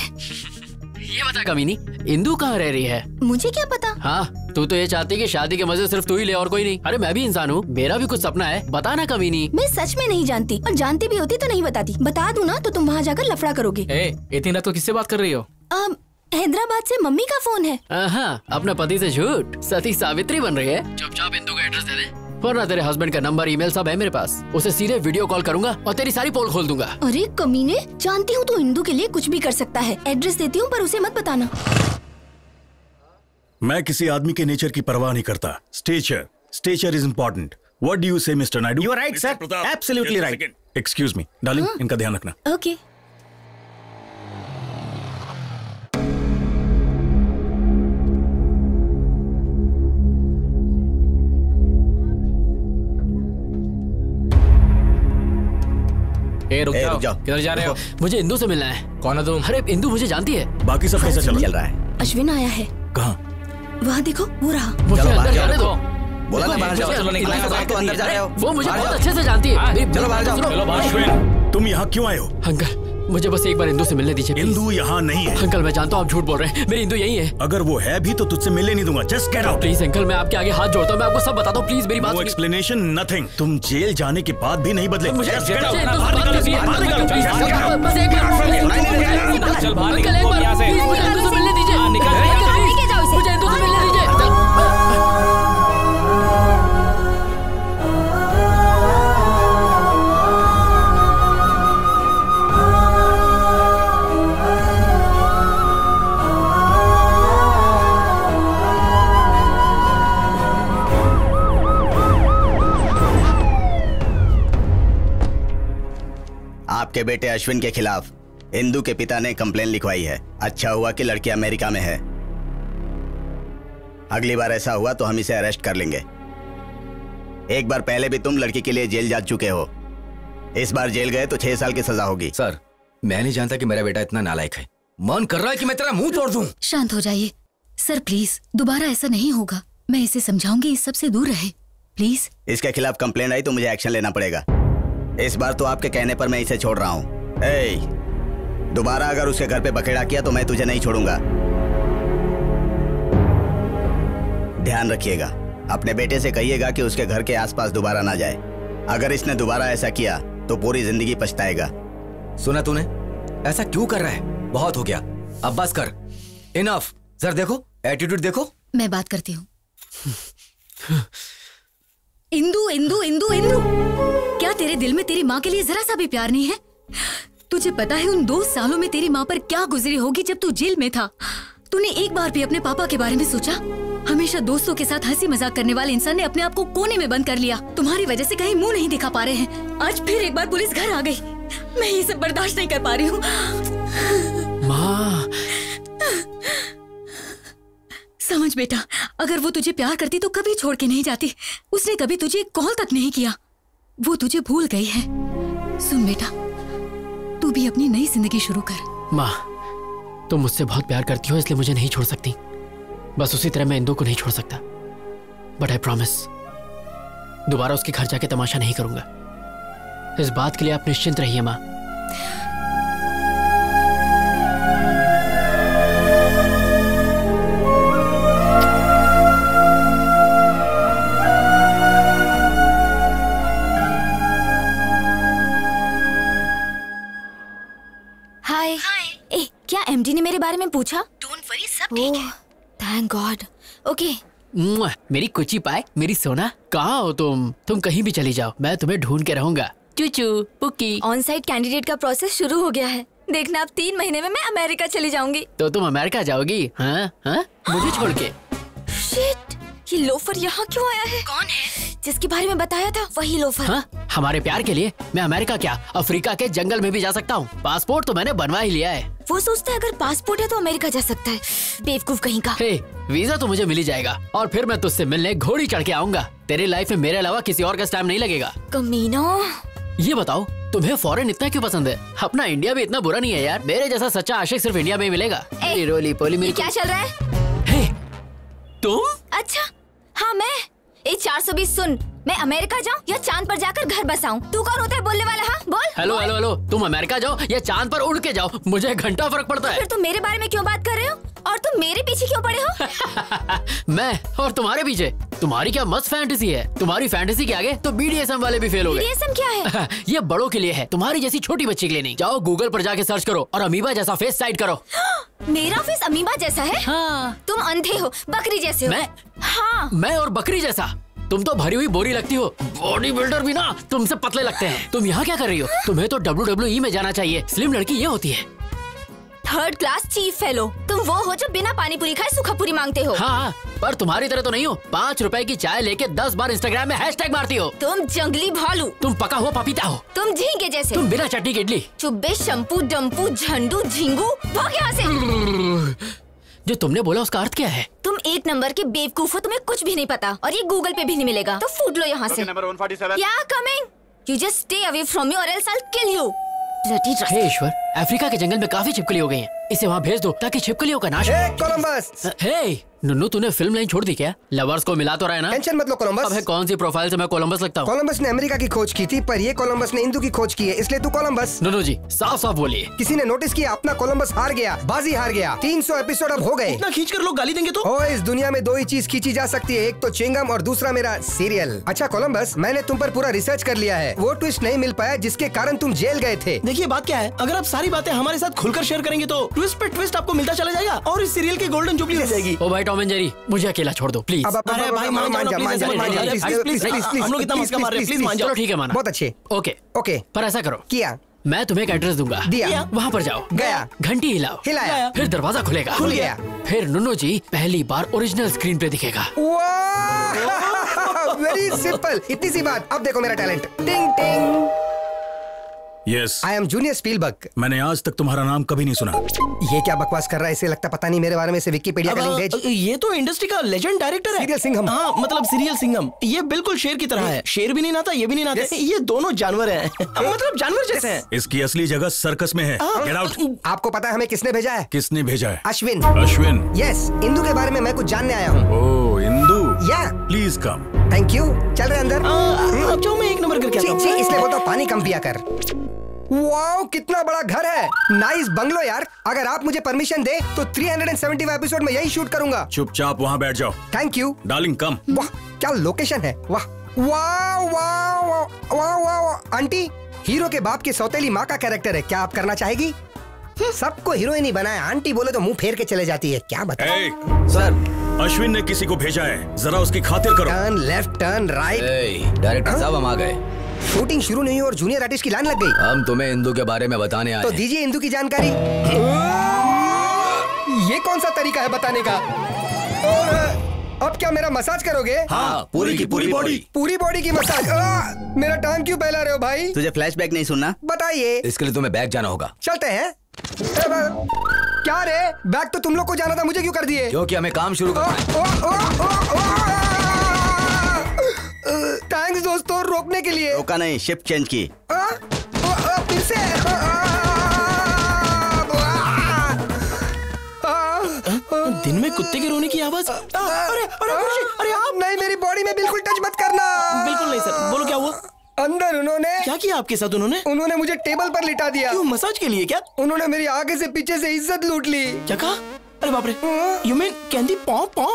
ये बता कमीनी इंदू कहाँ रह रही है? मुझे क्या पता? हाँ तू तो ये चाहती कि शादी के मज़े सिर्फ़ तू ही ले और कोई नहीं। अरे मैं भी इंसान हूँ मेरा भी कुछ सपना है बताना कमीनी। मैं सच में नहीं जानती और जानती भी होती तो नहीं बताती। बता दू ना तो तुम वहाँ जाकर लफड़ा करोगे। ए इतनी रात को किससे बात कर रही हो? अब हैदराबाद से मम्मी का फ़ोन है। हाँ अपने पति से झूठ। सती सावित्री बन रही है। चुपचाप इंदू का एड्रेस दे दे। वरना तेरे हस्बैंड का नंबर ईमेल सब है मेरे पास। उसे सीधे वीडियो कॉल करूँगा और तेरी सारी पोल खोल दूँगा। अरे कमीने जानती हूँ तू इंदू के लिए कुछ भी कर सकता है। एड्रेस देती हूँ पर उसे मत बताना। मैं किसी आदमी के नेचर की परवाह नहीं करता। Stature stature is important what do you say mister Naidu You are right, sir. Absolutely right. Excuse me darling इनका ध्यान रखना। ओके ए ए, रुक जाओ। किधर जा रहे हो? मुझे इंदू से मिलना है। कौन है तुम? अरे इंदू मुझे जानती है। बाकी सब कैसा चल चल रहा है? अश्विन आया है। कहाँ? वहाँ देखो वो रहा। मुझे चलो, बाहर अंदर जाओ, जाने दो। बोला ना बाहर जाओ, चलो, अंदर निकलो, जाने तो अंदर जा रहे हो। वो मुझे बहुत अच्छे से जानती है। चलो, बाहर जाओ। चलो, बाहर। अश्विन तुम यहाँ क्यों आए हो? अंकल। मुझे बस एक बार इंदू से मिलने दीजिए इंदू यहाँ नहीं है अंकल मैं जानता हूँ आप झूठ बोल रहे हैं मेरी इंदू यही है अगर वो है भी तो तुझसे मिलने नहीं दूँगा just get out please uncle मैं आपके आगे हाथ जोड़ता हूँ मैं आपको सब बताता हूँ प्लीज़ मेरी बात एक्सप्लेनेशन नथिंग तुम जेल जाने के बाद भी नहीं बदले मुझे Just get मुझे आपके बेटे अश्विन के खिलाफ इंदू के पिता ने कंप्लेन लिखवाई है। अच्छा हुआ कि लड़की अमेरिका में है। अगली बार ऐसा हुआ तो हम इसे अरेस्ट कर लेंगे। एक बार पहले भी तुम लड़की के लिए जेल जा चुके हो। इस बार जेल गए तो छह साल की सजा होगी। सर मैं नहीं जानता कि मेरा बेटा इतना नालायक है। मन कर रहा है कि मैं तेरा मुँह तोड़ दूँ। शांत हो जाइए। सर प्लीज़ दोबारा ऐसा नहीं होगा। मैं इसे समझाऊँगी इस सबसे दूर रहे। प्लीज़। इसके खिलाफ कंप्लेन आई तो मुझे एक्शन लेना पड़ेगा। इस बार तो आपके कहने पर मैं इसे छोड़ रहा हूँ। दोबारा अगर उसके घर पे बखेड़ा किया तो मैं तुझे नहीं छोड़ूँगा। ध्यान रखिएगा। अपने बेटे से कहिएगा कि उसके घर के आसपास दोबारा ना जाए। अगर इसने दोबारा ऐसा किया तो पूरी ज़िंदगी पछताएगा। सुना तूने? ऐसा क्यों कर रहा है? बहुत हो गया। अब बस कर। इनफ सर देखो। एटीट्यूड देखो। मैं बात करती हूँ। <laughs> इंदु इंदु इंदु इंदु। क्या तेरे दिल में तेरी माँ के लिए जरा सा भी प्यार नहीं है? तुझे पता है उन दो सालों में तेरी माँ पर क्या गुजरी होगी जब तू जेल में था? तूने एक बार भी अपने पापा के बारे में सोचा? हमेशा दोस्तों के साथ हँसी मज़ाक करने वाले इंसान ने अपने आप को कोने में बंद कर लिया। तुम्हारी वजह से कहीं मुँह नहीं दिखा पा रहे हैं। आज फिर एक बार पुलिस घर आ गई। मैं ये सब बर्दाश्त नहीं कर पा रही हूँ। समझ बेटा, अगर वो तुझे प्यार करती तो कभी छोड़ के नहीं जाती। उसने कभी तुझे कॉल तक नहीं किया। वो तुझे भूल गई है। सुन बेटा, तू भी अपनी नई ज़िंदगी शुरू कर। माँ, तुम मुझसे बहुत प्यार करती हो, इसलिए मुझे नहीं छोड़ सकती। बस उसी तरह मैं इंदू को नहीं छोड़ सकता। बट आई प्रॉमिस दोबारा उसके घर जाके तमाशा नहीं करूँगा। इस बात के लिए आप निश्चिंत रहिए माँ। एमडी ने मेरे बारे में पूछा? डोंट वरी सब ठीक है थैंक गॉड ओके मेरी कुची पाए मेरी सोना कहाँ हो तुम? तुम कहीं भी चली जाओ मैं तुम्हें ढूंढ के रहूँगा। चूचू पुक्की ऑन साइट कैंडिडेट का प्रोसेस शुरू हो गया है। देखना अब तीन महीने में मैं अमेरिका चली जाऊँगी। तो तुम अमेरिका जाओगी? हाँ हाँ? मुझे छोड़ के। शिट ये लोफर यहाँ क्यों आया है? कौन है? जिसके बारे में बताया था वही लोफर हाँ? हमारे प्यार के लिए मैं अमेरिका क्या अफ्रीका के जंगल में भी जा सकता हूँ? पासपोर्ट तो मैंने बनवा ही लिया है। वो सोचता है अगर पासपोर्ट है तो अमेरिका जा सकता है। बेवकूफ़ कहीं का। हे वीज़ा तो मुझे मिल ही जाएगा और फिर मैं तुझसे मिलने घोड़ी चढ़ के आऊँगा। तेरी लाइफ में मेरे अलावा किसी और का टाइम नहीं लगेगा। कमीनो। ये बताओ तुम्हें फॉरेन इतना क्यों पसंद है? अपना इंडिया भी इतना बुरा नहीं है यार। मेरे जैसा सच्चा आशिक सिर्फ़ इंडिया में ही मिलेगा। ए, रोली पोली मेरी क्या चल रहा है? तुम? अच्छा हाँ मैं। ए 420 सुन। मैं अमेरिका जाऊँ या चाँद पर जाकर घर बसाऊँ? तू कौन होता है बोलने वाला हाँ? बोल। Hello hello hello. तुम अमेरिका जाओ या चाँद पर उड़ के जाओ? मुझे घंटा फ़र्क पड़ता है। फिर तुम मेरे बारे में क्यों बात कर रहे हो? और तुम मेरे पीछे क्यों पड़े हो? <laughs> मैं और तुम्हारे पीछे? तुम्हारी क्या मस्त फैंटेसी है? तुम्हारी फैंटेसी के आगे तो बीडीएसएम वाले भी फेल हो गए। BDSM क्या है? <laughs> ये बड़ों के लिए है। तुम्हारी जैसी छोटी बच्ची के लिए नहीं। जाओ गूगल पर जाके सर्च करो और अमीबा जैसा फेस साइड करो। <gasps> मेरा फेस अमीबा जैसा है? हाँ। तुम अंधे हो बकरी जैसे हो। मैं? हाँ। मैं और बकरी जैसा? तुम तो भरी हुई बोरी लगती हो। बॉडी बिल्डर भी ना तुमसे पतले लगते हैं। तुम यहाँ क्या कर रही हो? तुम्हें तो डब्ल्यू डब्ल्यू ई में जाना चाहिए। स्लिम लड़की ये होती है। थर्ड क्लास चीफ फेलो तुम वो हो जो बिना पानी पूरी खाए सूखा पूरी मांगते हो। हाँ पर तुम्हारी तरह तो नहीं हो। पाँच रुपए की चाय लेके दस बार इंस्टाग्राम में हैशटैग मारती हो। तुम जंगली भालू। तुम पका हुआ पपीता हो। तुम झींगे जैसे। तुम बिना चटनी की इडली। चुब्बे शंपू डम्पू झंडू झिंगू भाग यहाँ से? <laughs> जो तुमने बोला उसका अर्थ क्या है? तुम एक नंबर के बेवकूफ़ हो तुम्हें कुछ भी नहीं पता और ये गूगल पे भी नहीं मिलेगा। तो फूट लो यहाँ ऐसी coming you just stay away from me or else I kill you Ishwar Africa के जंगल में काफ़ी छिपकली हो गई हैं। इसे वहाँ भेज दो ताकि छिपकलियों का नाश हे, कोलंबस हे! नुन्नू तूने फ़िल्म लाइन छोड़ दी क्या? लवर्स को मिला तो रहा है ना? टेंशन मत लो कोलंबस अबे कौन सी प्रोफ़ाइल से मैं कोलंबस लगता हूँ? कोलंबस ने अमेरिका की खोज की थी पर ये कोलंबस ने इंदू की खोज की है इसलिए तू कोलंबस नुनू जी साफ़ साफ़ बोलिए। किसी ने नोटिस किया अपना कोलंबस हार गया बाजी हार गया। 300 एपिसोड अब हो गए। इतना खींच कर लोग गाली देंगे तो? ओ इस दुनिया में दो ही चीज़ खींची जा सकती है एक तो चिंगम और दूसरा मेरा सीरियल अच्छा कोलंबस मैंने तुम पर पूरा रिसर्च कर लिया है। वो ट्विस्ट नहीं मिल पाया जिसके कारण तुम जेल गए थे। देखिए बात क्या है? अगर आप सारी बातें हमारे साथ खुलकर शेयर करेंगे तो ट्विस्ट पे ट्विस्ट आपको मिलता चला जाएगा और इस सीरियल की गोल्डन जुबली हो जाएगी। ओ भाई टॉम एंड जेरी मुझे अकेला छोड़ दो प्लीज़ अब- अब- अरे भाई मान जाओ जा, ना, मान जा, please, मान जा, please, please, please, please, please, please, हम लोग इतना मस्का मार रहे हैं, please मान जाओ। ठीक है माना। बहुत अच्छे ओके ओके पर ऐसा करो। किया। मैं तुम्हें एक एड्रेस दूँगा। दिया। वहाँ पर जाओ। गया। घंटी हिलाओ। हिलाया। फिर दरवाज़ा खुलेगा। खुल गया। फिर नुन्नू जी पहली बार ओरिजिनल स्क्रीन पे दिखेगा। वेरी सिंपल <laughs> इतनी सी बात। अब देखो मेरा टैलेंट टिंग टिंग yes I am junior Spielberg मैंने आज तक तुम्हारा नाम कभी नहीं सुना। ये क्या बकवास कर रहा है? इसे लगता पता नहीं मेरे बारे में से विकिपीडिया का लिंक ये तो इंडस्ट्री का लेजेंड डायरेक्टर है। सीरियल सिंघम। हाँ मतलब सीरियल सिंघम ये बिल्कुल शेर की तरह है। शेर भी नहीं नाता ये भी नहीं नाते। ये दोनों जानवर है। <laughs> मतलब जानवर जैसे हैं। इसकी असली जगह सर्कस में है। गेट आउट आपको पता है हमें किसने भेजा है? किसने भेजा है? अश्विन। अश्विन। यस इंदू के बारे में मैं कुछ जानने आया हूँ। ओ इंदू? या प्लीज़ कम थैंक यू चल रहे अंदर। अब जाओ मैं एक नंबर करके हूँ। इसलिए बोलता हूँ पानी कम पिया कर। वाओ कितना बड़ा घर है। नाइस बंगलो यार। अगर आप मुझे परमिशन दे तो 375 एपिसोड में यही शूट करूँगा। चुपचाप वहाँ बैठ जाओ। थैंक यू डार्लिंग कम वाह क्या लोकेशन है? वाह। वाह वाह वाह वाह आंटी हीरो के बाप की सौतेली माँ का कैरेक्टर है। क्या आप करना चाहेगी? सबको हीरोइन ही बनाया आंटी बोले तो मुँह फेर के चले जाती है। क्या बता ए, सर अश्विन ने किसी को भेजा है। जरा उसकी खातिर करो। Turn left turn right director साहब हम आ गए। शूटिंग शुरू नहीं हुई और जूनियर आर्टिस्ट की लाइन लग गई हम तुम्हें इंदू के बारे में बताने आए तो दीजिए इंदू की जानकारी ये कौन सा तरीका है बताने का और अब क्या मेरा मसाज करोगे हाँ, पूरी की पूरी बॉडी। पूरी बॉडी की मसाज आ, मेरा टांग क्यों फैला रहे हो भाई तुझे फ्लैशबैक नहीं सुनना बताइए इसके लिए तुम्हें बैग जाना होगा चलते हैं क्या रे बैग तो तुम लोग को जाना था मुझे क्यों कर दिए क्योंकि हमें काम शुरू करना थैंक्स दोस्तों रोकने के लिए। रोका नहीं शिफ्ट चेंज की। आ, आ, आ, फिर से। दिन में कुत्ते के रोने की आवाज़? अरे अरे अरे आप नहीं मेरी बॉडी में बिल्कुल टच मत करना। बिल्कुल नहीं सर बोलो क्या हुआ? अंदर उन्होंने क्या किया आपके साथ उन्होंने? उन्होंने मुझे टेबल पर लिटा दिया। क्यों मसाज के लिए क्या? उन्होंने मेरी आगे से पीछे से इज़्ज़त लूट ली। क्या कहा? अरे बाप रे। यू मीन कैंडी पॉ पॉ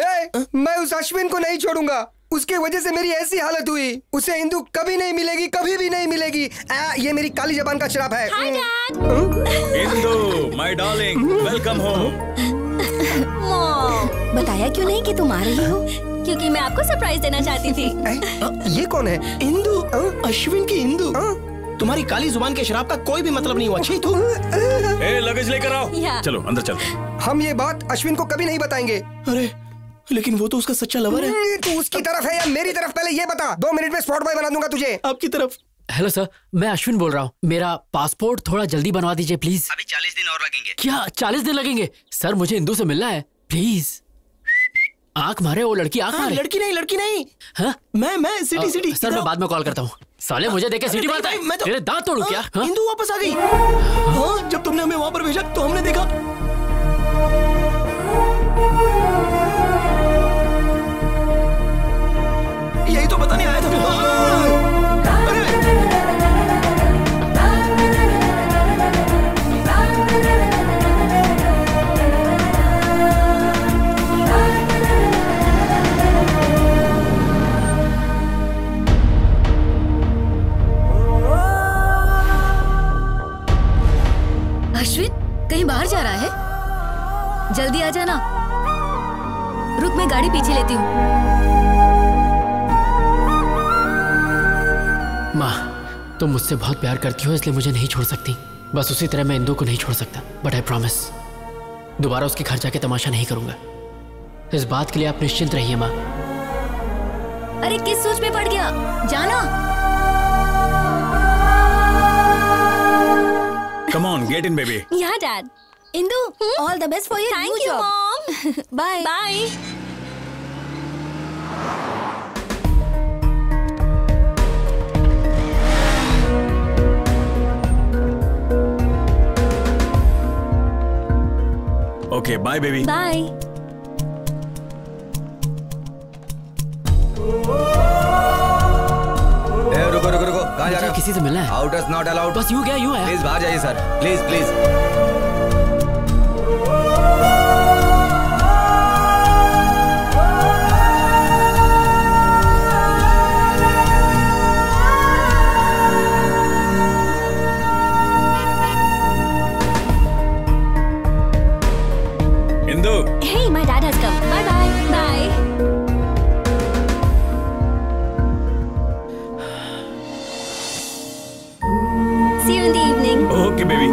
ए, मैं उस अश्विन को नहीं छोड़ूँगा। उसके वजह से मेरी ऐसी हालत हुई। उसे हिंदू कभी नहीं मिलेगी कभी भी नहीं मिलेगी। आ, ये मेरी काली जबान का शराब है। Indu my darling welcome home बताया क्यों नहीं कि तुम आ रही हो? क्योंकि मैं आपको सरप्राइज़ देना चाहती थी। ये कौन है? इंदू अश्विन की इंदू। तुम्हारी काली ज़ुबान के शराब का कोई भी मतलब नहीं हुआ। छी तू लगेज लेकर आओ। चलो अंदर चलो। हम ये बात अश्विन को कभी नहीं बताएँगे। अरे लेकिन वो तो उसका सच्चा लवर है। तू उसकी तरफ़ है या मेरी तरफ़? पहले ये बता। दो मिनट में स्पॉट बॉय बना दूँगा तुझे। आपकी तरफ़। हेलो सर मैं अश्विन बोल रहा हूँ। मेरा पासपोर्ट थोड़ा जल्दी बनवा दीजिए प्लीज़ अभी चालीस दिन और लगेंगे। क्या? चालीस दिन लगेंगे? सर मुझे इंदू से मिलना है। प्लीज़ आँख मारे वो लड़की आँख हाँ, मारे। लड़की नहीं लड़की नहीं। हाँ? मैं मैं सिटी सिटी सर मैं बाद में कॉल करता हूँ। साले मुझे देखे सिटी मारता है। मैं तो तेरे दांत तोड़ू क्या? हाँ? इंदू वापस आ गई। हाँ जब तुमने हमें वहाँ पर भेजा तो हमने देखा कहीं बाहर जा रहा है? जल्दी आ जाना। रुक मैं गाड़ी पीछे लेती हूँ। माँ तुम मुझसे बहुत प्यार करती हो इसलिए मुझे नहीं छोड़ सकती। बस उसी तरह मैं इंदू को नहीं छोड़ सकता बट आई प्रॉमिस दोबारा उसके घर जाके तमाशा नहीं करूँगा। इस बात के लिए आप निश्चिंत रहिए माँ। अरे किस सोच में पड़ गया? जाना। Come on, get in, baby. Yeah, Dad. Indu, hmm? all the best for your Thank new you, job. Mom. <laughs> Bye. Bye. Okay, bye, baby. Bye. किसी से मिलना है? आउटर्स नॉट अलाउड बस यू क्या यू है? प्लीज़ बाहर जाइए सर प्लीज़ प्लीज़ बेबी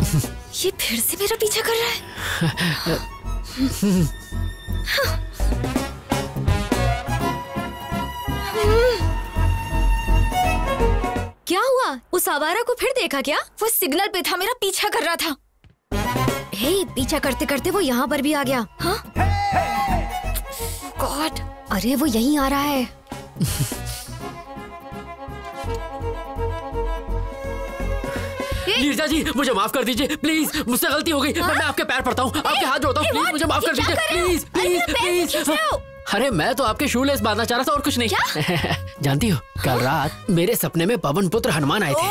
<laughs> ये फिर से मेरा पीछा कर रहा है। <laughs> <laughs> आवारा को फिर देखा क्या? वो सिग्नल पे था मेरा पीछा कर रहा था। हे पीछा करते करते वो यहाँ पर भी आ गया। हाँ? गॉड अरे वो यहीं आ रहा है। <laughs> नीरजा जी मुझे माफ़ कर दीजिए। प्लीज़ मुझसे गलती हो गई। मैं मैं आपके पैर पड़ता हूँ। आपके हाथ जोड़ता हूँ। मुझे माफ़ कर दीजिए। हो? Please please please. हो? अरे मैं तो आपके शू लेस बांधना चाह रहा था और कुछ नहीं। क्या? <laughs> जानती हो कल रात मेरे सपने में पवन पुत्र हनुमान आए थे।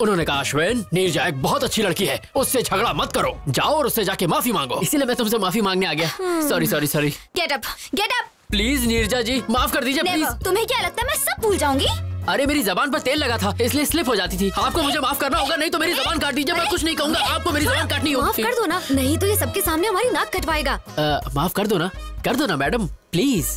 उन्होंने कहा अश्विन नीरजा एक बहुत अच्छी लड़की है उससे झगड़ा मत करो। जाओ और उससे जाके माफ़ी मांगो। इसीलिए मैं तुमसे माफ़ी मांगने आ गया। Sorry sorry sorry get up get up please Neerja ji माफ़ कर दीजिए प्लीज़ तुम्हें क्या लगता है मैं सब भूल जाऊँगी? अरे मेरी जबान पर तेल लगा था इसलिए स्लिप हो जाती थी। आपको मुझे माफ़ करना होगा नहीं तो मेरी जबान काट दीजिए मैं कुछ नहीं कहूँगा आपको मेरी जबान काटनी माफ़ होगी कर दो ना नहीं तो ये सबके सामने हमारी नाक कटवाएगा। माफ़ कर दो ना कर दो ना madam please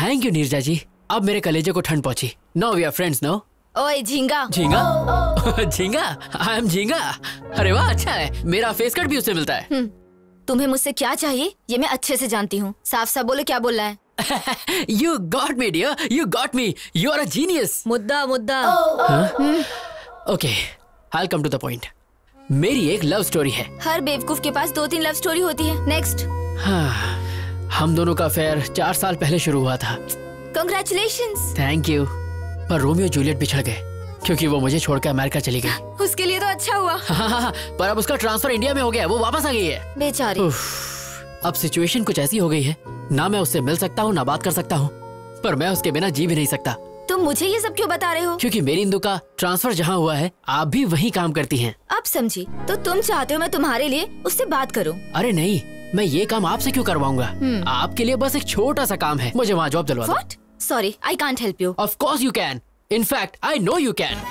thank you Neerja ji अब मेरे कलेजे को ठंड पहुँची। No we are friends no ओए झींगा। झींगा? <laughs> झींगा? आई एम झींगा। अरे वाह अच्छा है। मेरा फेस कट भी उससे मिलता है। हम्म, तुम्हें मुझसे क्या चाहिए ये मैं अच्छे से जानती हूँ। साफ़ साफ़ बोलो क्या बोलना है? You got me dear you got me you are a genius मुद्दा मुद्दा। Okay I come to the point मेरी एक लव स्टोरी है। हर बेवकूफ़ के पास दो तीन लव स्टोरी होती है। नेक्स्ट हाँ, हम दोनों का अफेयर चार साल पहले शुरू हुआ था। कंग्रेचुलेशन थैंक यू पर रोमियो जूलियट बिछड़ गए क्योंकि वो मुझे छोड़कर अमेरिका चली गई। <laughs> उसके लिए तो अच्छा हुआ। हाँ, हाँ, हाँ, पर अब उसका ट्रांसफ़र इंडिया में हो गया वो वापस आ गई है। बेचारी। अब सिचुएशन कुछ ऐसी हो गई है। ना मैं उससे मिल सकता हूँ ना बात कर सकता हूँ। पर मैं उसके बिना जी भी नहीं सकता। तुम मुझे ये सब क्यों बता रहे हो? क्योंकि मेरी इंदु का ट्रांसफ़र जहाँ हुआ है आप भी वहीं काम करती हैं। अब समझी तो तुम चाहते हो मैं तुम्हारे लिए उससे बात करूँ? अरे नहीं मैं ये काम आपसे क्यों करवाऊँगा? हम्म। आपके लिए बस एक छोटा सा काम है मुझे वहाँ जॉब दिलवा sorry I can't help you of course you can in fact I know you can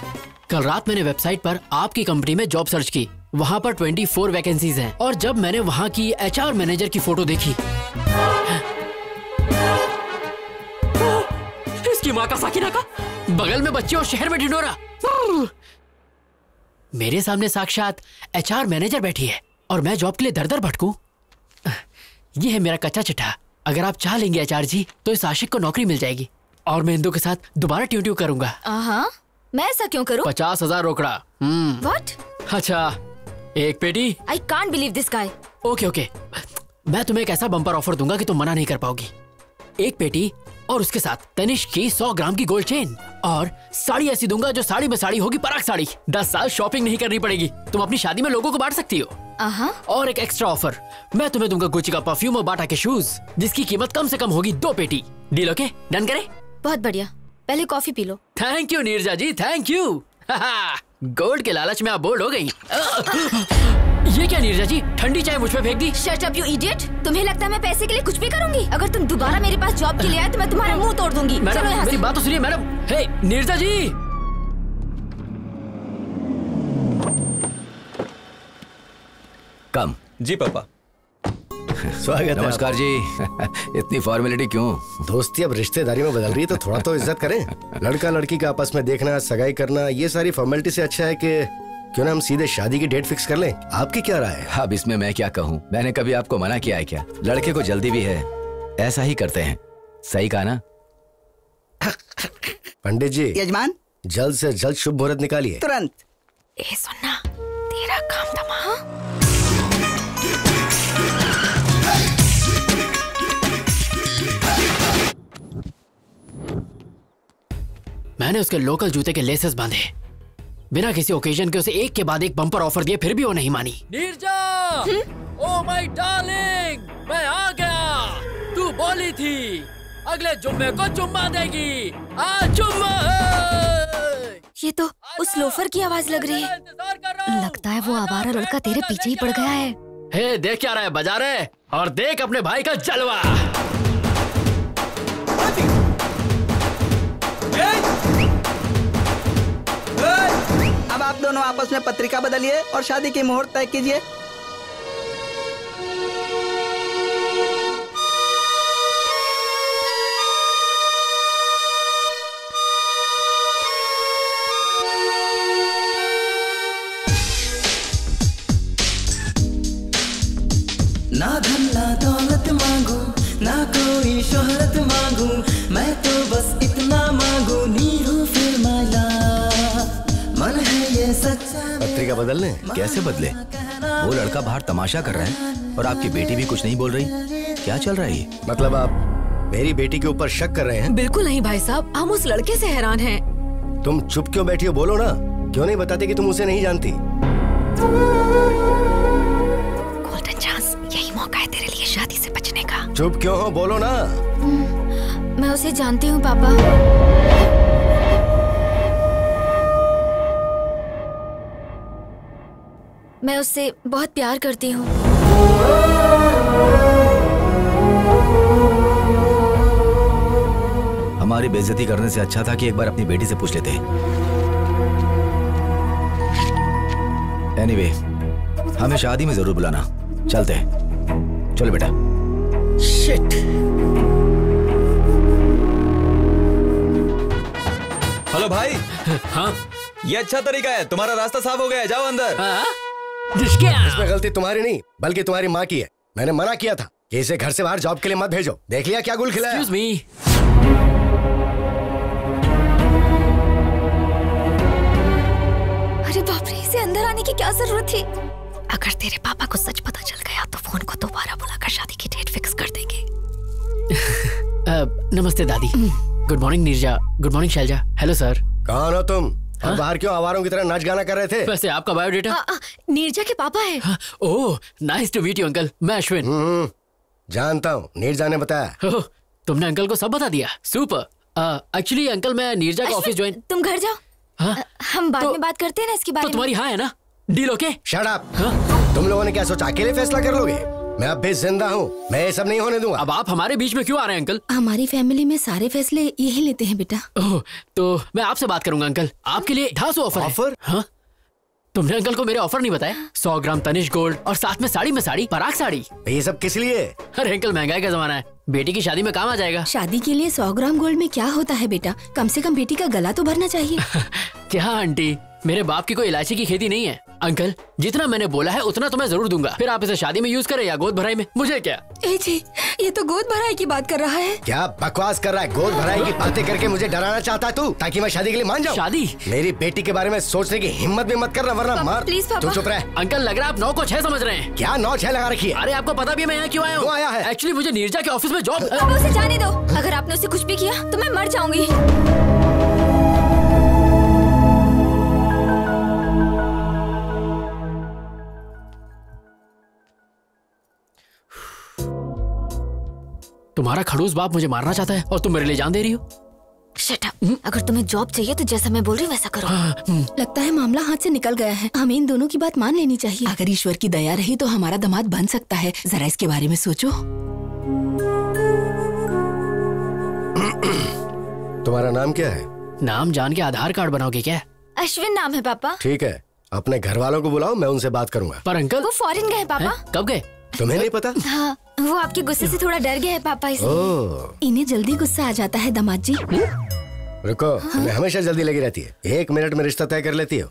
कल रात मैंने वेबसाइट पर आपकी कंपनी में जॉब सर्च की। वहाँ पर 24 वैकेंसीज हैं। और जब मैंने वहाँ की एचआर मैनेजर की फ़ोटो देखी। इसकी माँ का साकिना का बगल में बच्चे और शहर में ढिंडोरा मेरे सामने साक्षात एचआर मैनेजर बैठी है और मैं जॉब के लिए दर दर भटकूं। ये है मेरा कच्चा चिट्ठा। अगर आप चाह लेंगे एचआर जी तो इस आशिक को नौकरी मिल जाएगी और मैं इंदु के साथ दोबारा ट्यू ट्यू करूँगा मैं ऐसा क्यों करूँ? पचास हज़ार रोकड़ा। हम्म। What? अच्छा एक पेटी? I can't believe this guy okay okay. मैं तुम्हें एक ऐसा बम्पर ऑफ़र दूँगा कि तुम मना नहीं कर पाओगी। एक पेटी और उसके साथ तनिष्क की सौ ग्राम की गोल्ड चेन और साड़ी ऐसी दूँगा जो साड़ी में साड़ी होगी पराग साड़ी। दस साल शॉपिंग नहीं करनी पड़ेगी। तुम अपनी शादी में लोगों को बांट सकती हो। आहा। और एक एक्स्ट्रा ऑफ़र मैं तुम्हें दूँगा गुची का परफ्यूम और बाटा के शूज़ जिसकी कीमत कम से कम होगी दो पेटी। डील ओके डन करे? बहुत बढ़िया। पहले कॉफ़ी पी लो। Thank you Neerja ji thank you gold के लालच में आप बोल्ड हो गई। <laughs> ये क्या नीरजा जी? ठंडी चाय मुझ पे फेंक दी। शट अप यू इडियट तुम्हें लगता है मैं पैसे के लिए कुछ भी करूँगी? अगर तुम दोबारा मेरे पास जॉब के लिए आए तो मैं तुम्हारा मुँह तोड़ दूँगी। मैडम चलो यहाँ मेरी से। बात तो सुनिए मैडम हे नीरजा जी! कम जी पापा। स्वागत है नमस्कार जी। <laughs> इतनी फॉर्मेलिटी क्यों? दोस्ती अब रिश्तेदारी में बदल रही है तो थोड़ा तो इज़्ज़त करें। लड़का लड़की का आपस में देखना सगाई करना ये सारी फॉर्मेलिटी से अच्छा है कि क्यों ना हम सीधे शादी की डेट फिक्स कर लें? आपकी क्या राय है? अब इसमें मैं क्या कहूँ? मैंने कभी आपको मना किया है क्या? लड़के को जल्दी भी है। ऐसा ही करते हैं। सही कहा ना? पंडित जी। यजमान? जल्द से जल्द शुभ मुहूर्त निकालिए। तुरंत। ए सुनना। तेरा काम तमाम मैंने उसके लोकल जूते के लेसेस बांधे। बिना किसी ओकेजन के उसे एक के बाद एक बम्पर ऑफ़र दिए फिर भी वो नहीं मानी। नीरजा! ओ माय डार्लिंग मैं आ गया। तू बोली थी अगले जुम्मे को चुम्मा देगी। आज जुम्मा है! ये तो उस लोफर की आवाज़ लग रही है। लगता है वो आवारा लड़का तेरे पीछे ही पड़ गया है। हे देख क्या रहा है बजा रहे और देख अपने भाई का जलवा। दोनों आपस में पत्रिका बदलिए और शादी की मुहूर्त तय कीजिए। कैसे बदले। वो लड़का बाहर तमाशा कर रहा है और आपकी बेटी भी कुछ नहीं बोल रही। क्या चल रहा है ये? मतलब आप मेरी बेटी के ऊपर शक कर रहे हैं? बिल्कुल नहीं भाई साहब हम उस लड़के से हैरान हैं। तुम चुप क्यों बैठी हो? बोलो ना। क्यों नहीं बताते कि तुम उसे नहीं जानती? गोल्डन चांस यही मौका मौका है तेरे लिए शादी से बचने का। चुप क्यों हो? बोलो ना। मैं उसे जानती हूँ पापा। मैं उससे बहुत प्यार करती हूँ। हमारी बेइज्जती करने से अच्छा था कि एक बार अपनी बेटी से पूछ लेते। एनीवे anyway, हमें शादी में ज़रूर बुलाना। चलते हैं। चलो बेटा। शिट हेलो भाई। हाँ। ये अच्छा तरीका है। तुम्हारा रास्ता साफ़ हो गया है। जाओ अंदर। इसमें गलती तुम्हारी नहीं बल्कि तुम्हारी माँ की है। मैंने मना किया था कि इसे घर से बाहर जॉब के लिए मत भेजो। देख लिया क्या गुल खिलाया? Excuse me. अरे बाप रे इसे अंदर आने की क्या ज़रूरत थी? अगर तेरे पापा को सच पता चल गया तो फ़ोन को दोबारा बुलाकर शादी की डेट फिक्स कर देंगे। <laughs> नमस्ते दादी। Good morning Neerja. Good morning Shailaja. Hello sir कौन हो तुम? और बाहर क्यों आवारों की तरह नाच गाना कर रहे थे? वैसे आपका बायोडेटा? नीरजा के पापा है। ओह nice to meet you uncle मैं अश्विन। जानता हूँ नीरजा ने बताया। ओह तुमने अंकल को सब बता दिया? सुपर एक्चुअली अंकल मैं नीरजा का ऑफ़िस ज्वाइन तुम घर जाओ। हाँ? हम बाद में बात करते हैं ना इसके बारे तो तुम्हारी हाँ है ना? डील ओके शट अप तुम लोगों ने क्या सोचा अकेले फैसला कर लोगे? मैं अब भी ज़िंदा हूँ। मैं ये सब नहीं होने दूँगा। अब आप हमारे बीच में क्यों आ रहे हैं अंकल? हमारी फैमिली में सारे फैसले यही लेते हैं बेटा। ओह तो मैं आपसे बात करूँगा अंकल। आपके लिए ढासू ऑफ़र ऑफ़र? हाँ। तुमने अंकल को मेरे ऑफ़र नहीं बताया सौ ग्राम तनिष गोल्ड और साथ में साड़ी में साड़ी पराग साड़ी। ये सब किस लिए? अरे अंकल महँगाई का जमाना है। बेटी की शादी में काम आ जाएगा। <laughs> शादी के लिए सौ ग्राम गोल्ड में क्या होता है बेटा? कम से कम बेटी का गला तो भरना चाहिए। क्या आंटी? मेरे बाप की कोई इलायची की खेती नहीं है। अंकल जितना मैंने बोला है उतना तो मैं ज़रूर दूँगा। फिर आप इसे शादी में यूज़ करें या गोद भराई में? मुझे क्या? ए जी ये तो गोद भराई की बात कर रहा है। क्या बकवास कर रहा है? गोद भराई की बातें करके मुझे डराना चाहता है तू ताकि मैं शादी के लिए मान जाऊँ? शादी? मेरी बेटी के बारे में सोचने की हिम्मत भी मत करना वरना मार। प्लीज़ तू चुप रह। अंकल लग रहा है आप नौ को छह समझ रहे हैं। क्या नौ छह लगा रखी है? अरे आपको पता भी मैं यहाँ क्यों आया हूँ? आया है? एक्चुअली मुझे नीरजा के ऑफ़िस में जॉब उसे जाने दो। अगर आपने उसे कुछ भी किया तो मैं मर जाऊँगी। तुम्हारा खड़ूस बाप मुझे मारना चाहता है और तुम मेरे लिए जान दे रही हो? Shut अगर तुम्हें जॉब चाहिए तो जैसा मैं बोल रही हूँ वैसा करो। हाँ, लगता है मामला हाथ से निकल गया है। हमें इन दोनों की बात मान लेनी चाहिए। अगर ईश्वर की दया रही तो हमारा दमाद बन सकता है। जरा इसके बारे में सोचो। तुम्हारा नाम क्या है? नाम जान के आधार कार्ड बनाओगे क्या? अश्विन नाम है पापा। ठीक है अपने घर वालों को बुलाओ मैं उनसे बात करूँगा। पर अंकल? वो फॉरेन गए पापा। कब गए? तुम्हें नहीं पता? हाँ। वो आपके गुस्से से थोड़ा डर गए हैं पापा इसलिए। इन्हें जल्दी गुस्सा आ जाता है दामाद जी। रुको तुम्हें हमेशा जल्दी लगी रहती है। एक मिनट में रिश्ता तय कर लेती हो।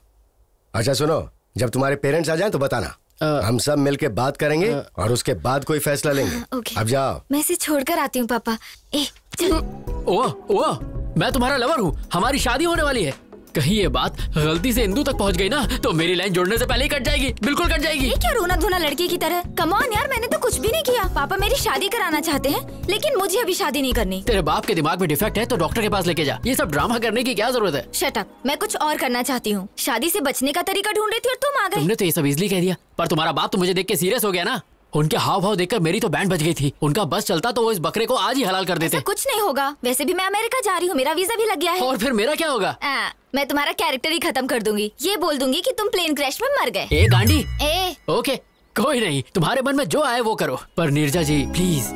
अच्छा सुनो जब तुम्हारे पेरेंट्स आ जाएँ तो बताना। आ, हम सब मिलके बात करेंगे आ, और उसके बाद कोई फैसला लेंगे। ओके। अब जाओ। मैं इसे छोड़कर आती हूँ पापा। ए ओह ओह मैं तुम्हारा लवर हूँ। हमारी शादी होने वाली है। कहीं ये बात गलती से इंदू तक पहुँच गई ना तो मेरी लाइन जोड़ने से पहले ही कट जाएगी बिल्कुल कट जाएगी। ये क्या रोना धोना लड़की की तरह? कमॉन यार मैंने तो कुछ भी नहीं किया। पापा मेरी शादी कराना चाहते हैं लेकिन मुझे अभी शादी नहीं करनी। तेरे बाप के दिमाग में डिफेक्ट है तो डॉक्टर के पास लेके जा। ये सब ड्रामा करने की क्या ज़रूरत है? शट अप मैं कुछ और करना चाहती हूँ। शादी से बचने का तरीका ढूंढ रही थी और तुम आ गए तुमने तो ये सब इजली कह दिया पर तुम्हारा बाप तो मुझे देख के सीरियस हो गया ना। उनके हाव भाव देखकर मेरी तो बैंड बज गई थी। उनका बस चलता तो वो इस बकरे को आज ही हलाल कर देते। कुछ नहीं होगा। वैसे भी मैं अमेरिका जा रही हूँ मेरा वीज़ा भी लग गया है। और फिर मेरा क्या होगा? आ, मैं तुम्हारा कैरेक्टर ही खत्म कर दूँगी। ये बोल दूँगी कि तुम प्लेन क्रैश में मर गए। ए गांडी ए। ओके कोई नहीं। तुम्हारे मन में जो आए वो करो। पर नीरजा जी प्लीज़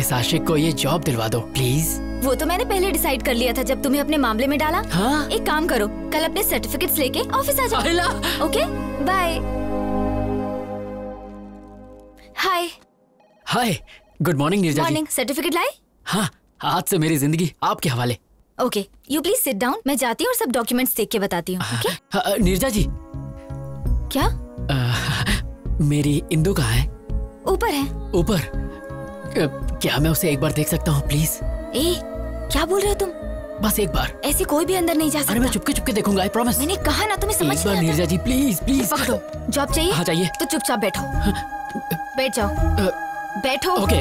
इस आशिक को ये जॉब दिलवा दो। प्लीज़ वो तो मैंने पहले डिसाइड कर लिया था जब तुम्हें अपने मामले में डाला। हाँ? एक काम करो कल अपने सर्टिफिकेट्स लेके ऑफ़िस आ जाओ। Okay? Bye hi hi good morning Neerja ji. Morning certificate लाए? हाँ आज से मेरी ज़िंदगी आपके हवाले। Okay you please sit down मैं जाती हूँ और सब डॉक्यूमेंट्स देख के बताती हूँ ओके <laughs> हाँ, नीरजा जी। क्या? अ, मेरी इंदू कहाँ है? ऊपर है। ऊपर। क्या मैं उसे एक बार देख सकता हूँ प्लीज़ ए क्या बोल रहे हो तुम? बस एक बार। ऐसे कोई भी अंदर नहीं जा सकता अरे मैं चुपके चुपके देखूँगा आई प्रॉमिस मैंने कहा ना तुम्हें समझ नहीं नीरजा जी प्लीज़ प्लीज़ पकड़ो। जॉब चाहिए? हाँ, चाहिए। तो चुपचाप बैठो। बैठ जाओ। बैठो। ओके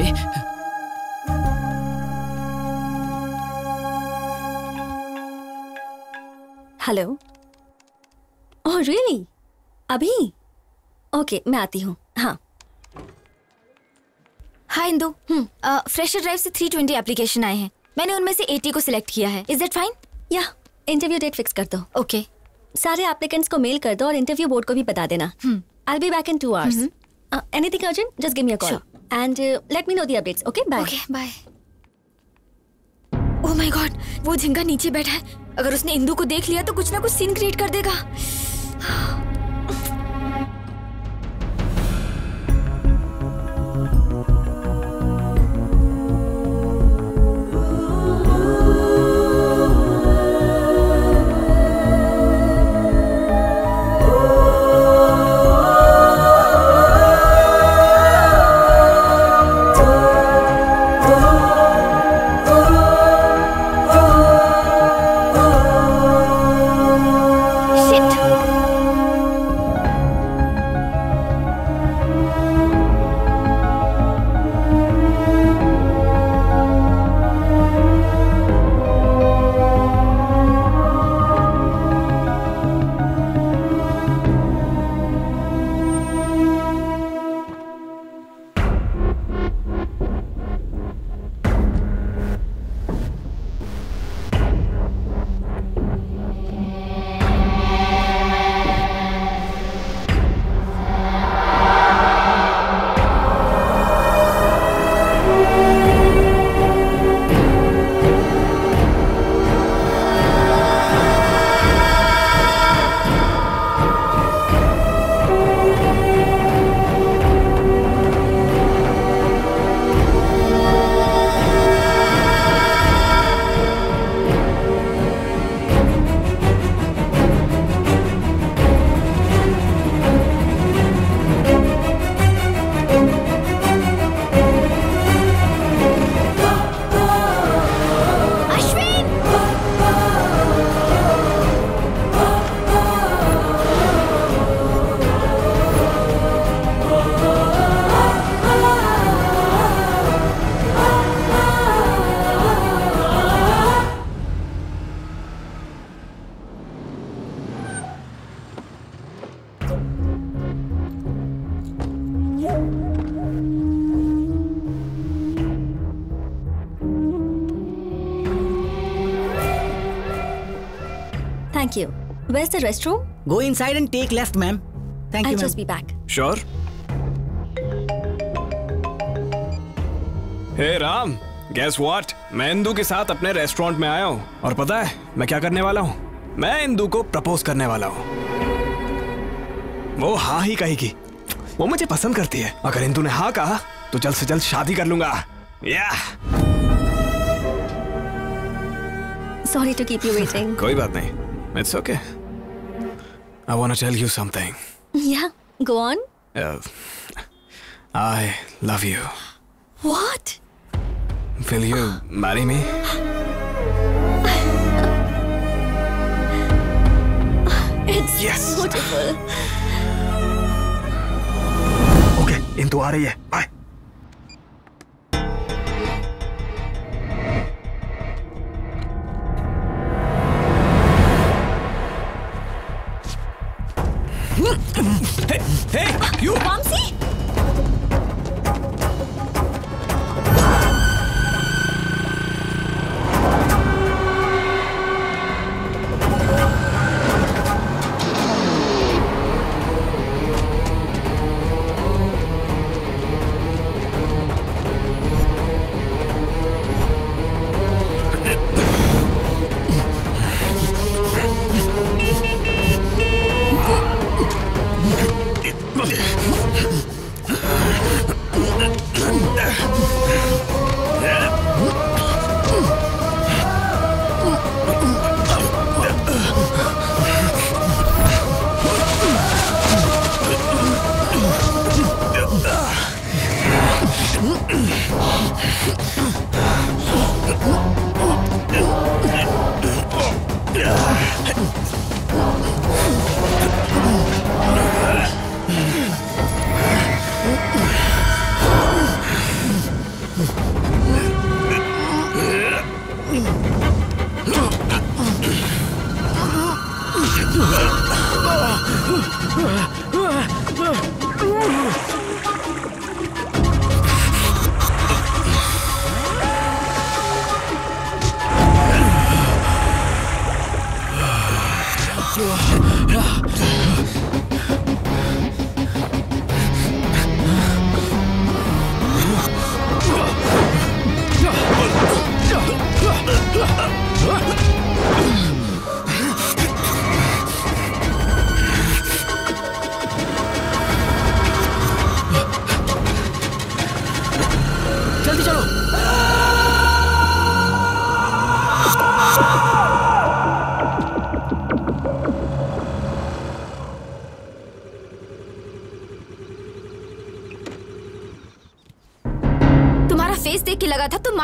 हेलो ओह रियली अभी? ओके मैं आती हूँ। हाँ। हाँ इंदु। फ्रेशर ड्राइव से 320 एप्लीकेशन आए हैं। मैंने उनमें से 80 को सिलेक्ट किया है। इज़ दैट फाइन या इंटरव्यू डेट फिक्स कर दो। Okay okay. सारे एप्लीकेंट्स को मेल कर दो और इंटरव्यू बोर्ड को भी बता देना। I be back in two hours anything urgent just give me a call and let me know the updates okay bye okay bye oh my god वो झिंगा नीचे बैठा है। अगर उसने इंदू को देख लिया तो कुछ ना कुछ सीन क्रिएट कर देगा। Where's the restroom? Go inside and take left, ma'am. Thank I'll you, ma'am. just be back. Sure hey Ram guess what मैं इंदू के साथ अपने रेस्टोरेंट में आया हूँ। और पता है मैं क्या करने वाला हूँ? मैं इंदू को प्रपोज करने वाला हूँ। वो हाँ ही कहेगी। वो मुझे पसंद करती है। अगर इंदू ने हाँ कहा तो जल्द से जल्द शादी कर लूँगा। या Sorry to keep you waiting. <laughs> कोई बात नहीं। It's okay I want to tell you something. Yeah, go on. Uh, I love you. What? Will you marry me? It's yes. beautiful. Okay, into are. Bye.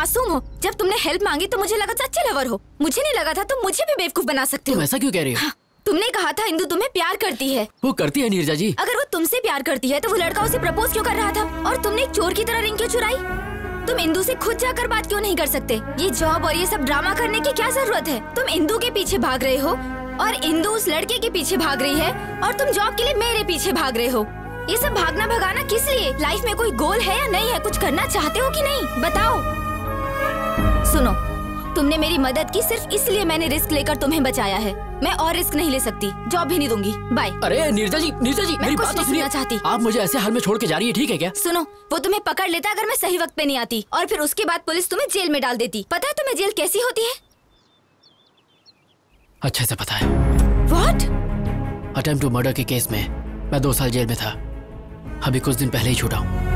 मासूम हो। जब तुमने हेल्प मांगी तो मुझे लगा था अच्छे लवर हो। मुझे नहीं लगा था तुम मुझे भी बेवकूफ़ बना सकते हो। ऐसा क्यों कह रही हो? तुमने कहा था इंदु तुम्हें प्यार करती है। वो करती है नीरजा जी। अगर वो तुमसे प्यार करती है तो वो लड़का उसे प्रपोज क्यों कर रहा था? और तुमने एक चोर की तरह रिंग क्यों चुराई? तुम इंदु से खुद जाकर बात क्यों नहीं कर सकते? ये जॉब और ये सब ड्रामा करने की क्या ज़रूरत है? तुम इंदु के पीछे भाग रहे हो और इंदु उस लड़के के पीछे भाग रही है और तुम जॉब के लिए मेरे पीछे भाग रहे हो। ये सब भागना भगाना किस लिए? लाइफ में कोई गोल है या नहीं है? कुछ करना चाहते हो कि नहीं? बताओ। सुनो तुमने मेरी मदद की सिर्फ़ इसलिए मैंने रिस्क लेकर तुम्हें बचाया है। मैं और रिस्क नहीं ले सकती जॉब भी नहीं दूँगी। बाय। अरे नीरजा जी नीरजा जी मैं मेरी कुछ बात तो नहीं सुनना चाहती। आप मुझे ऐसे हाल में छोड़ के जा रही है ठीक है क्या? सुनो वो तुम्हें पकड़ लेता अगर मैं सही वक्त पे नहीं आती और फिर उसके बाद पुलिस तुम्हें जेल में डाल देती। पता है तुम्हें जेल कैसी होती है? अच्छे से पता है। व्हाट अटेम्प्ट टू मर्डर के केस में मैं दो साल जेल में था। अभी कुछ दिन पहले ही छूटा हूँ।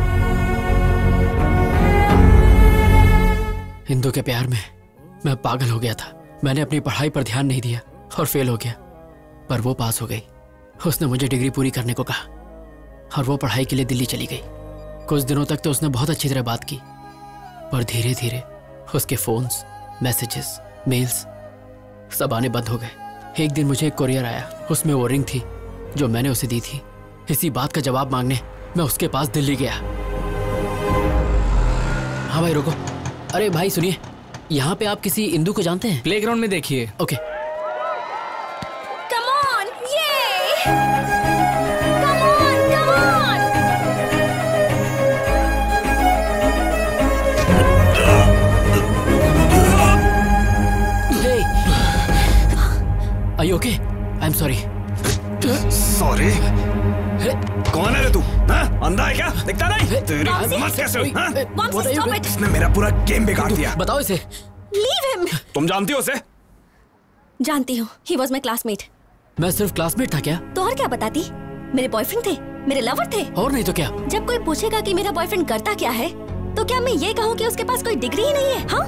हिंदू के प्यार में मैं पागल हो गया था। मैंने अपनी पढ़ाई पर ध्यान नहीं दिया और फेल हो गया। पर वो पास हो गई। उसने मुझे डिग्री पूरी करने को कहा और वो पढ़ाई के लिए दिल्ली चली गई। कुछ दिनों तक तो उसने बहुत अच्छी तरह बात की। पर धीरे धीरे उसके फोन्स, मैसेजेस, मेल्स सब आने बंद हो गए। एक दिन मुझे एक कोरियर आया। उसमें वो रिंग थी जो मैंने उसे दी थी। इसी बात का जवाब मांगने मैं उसके पास दिल्ली गया। हाँ भाई, रुको। अरे भाई सुनिए। यहाँ पे आप किसी इंदू को जानते हैं? प्लेग्राउंड में देखिए। ओके। कम ऑन ये come on come on Are you okay? I'm sorry. Sorry कौन है रे तू हाँ? अंधा है क्या? दिखता नहीं? तेरी! हिम्मत कैसे हुई हाँ? इसने मेरा पूरा गेम बिगाड़ दिया। बताओ इसे। लीव हिम तुम जानती हो उसे? जानती हूँ। ही वॉज़ माई क्लासमेट मैं सिर्फ़ क्लासमेट था क्या? तो और क्या बताती? मेरे बॉयफ्रेंड थे मेरे लवर थे। और नहीं तो क्या? जब कोई पूछेगा कि मेरा बॉयफ्रेंड करता क्या है तो क्या मैं ये कहूँ कि उसके पास कोई डिग्री ही नहीं है? हाँ?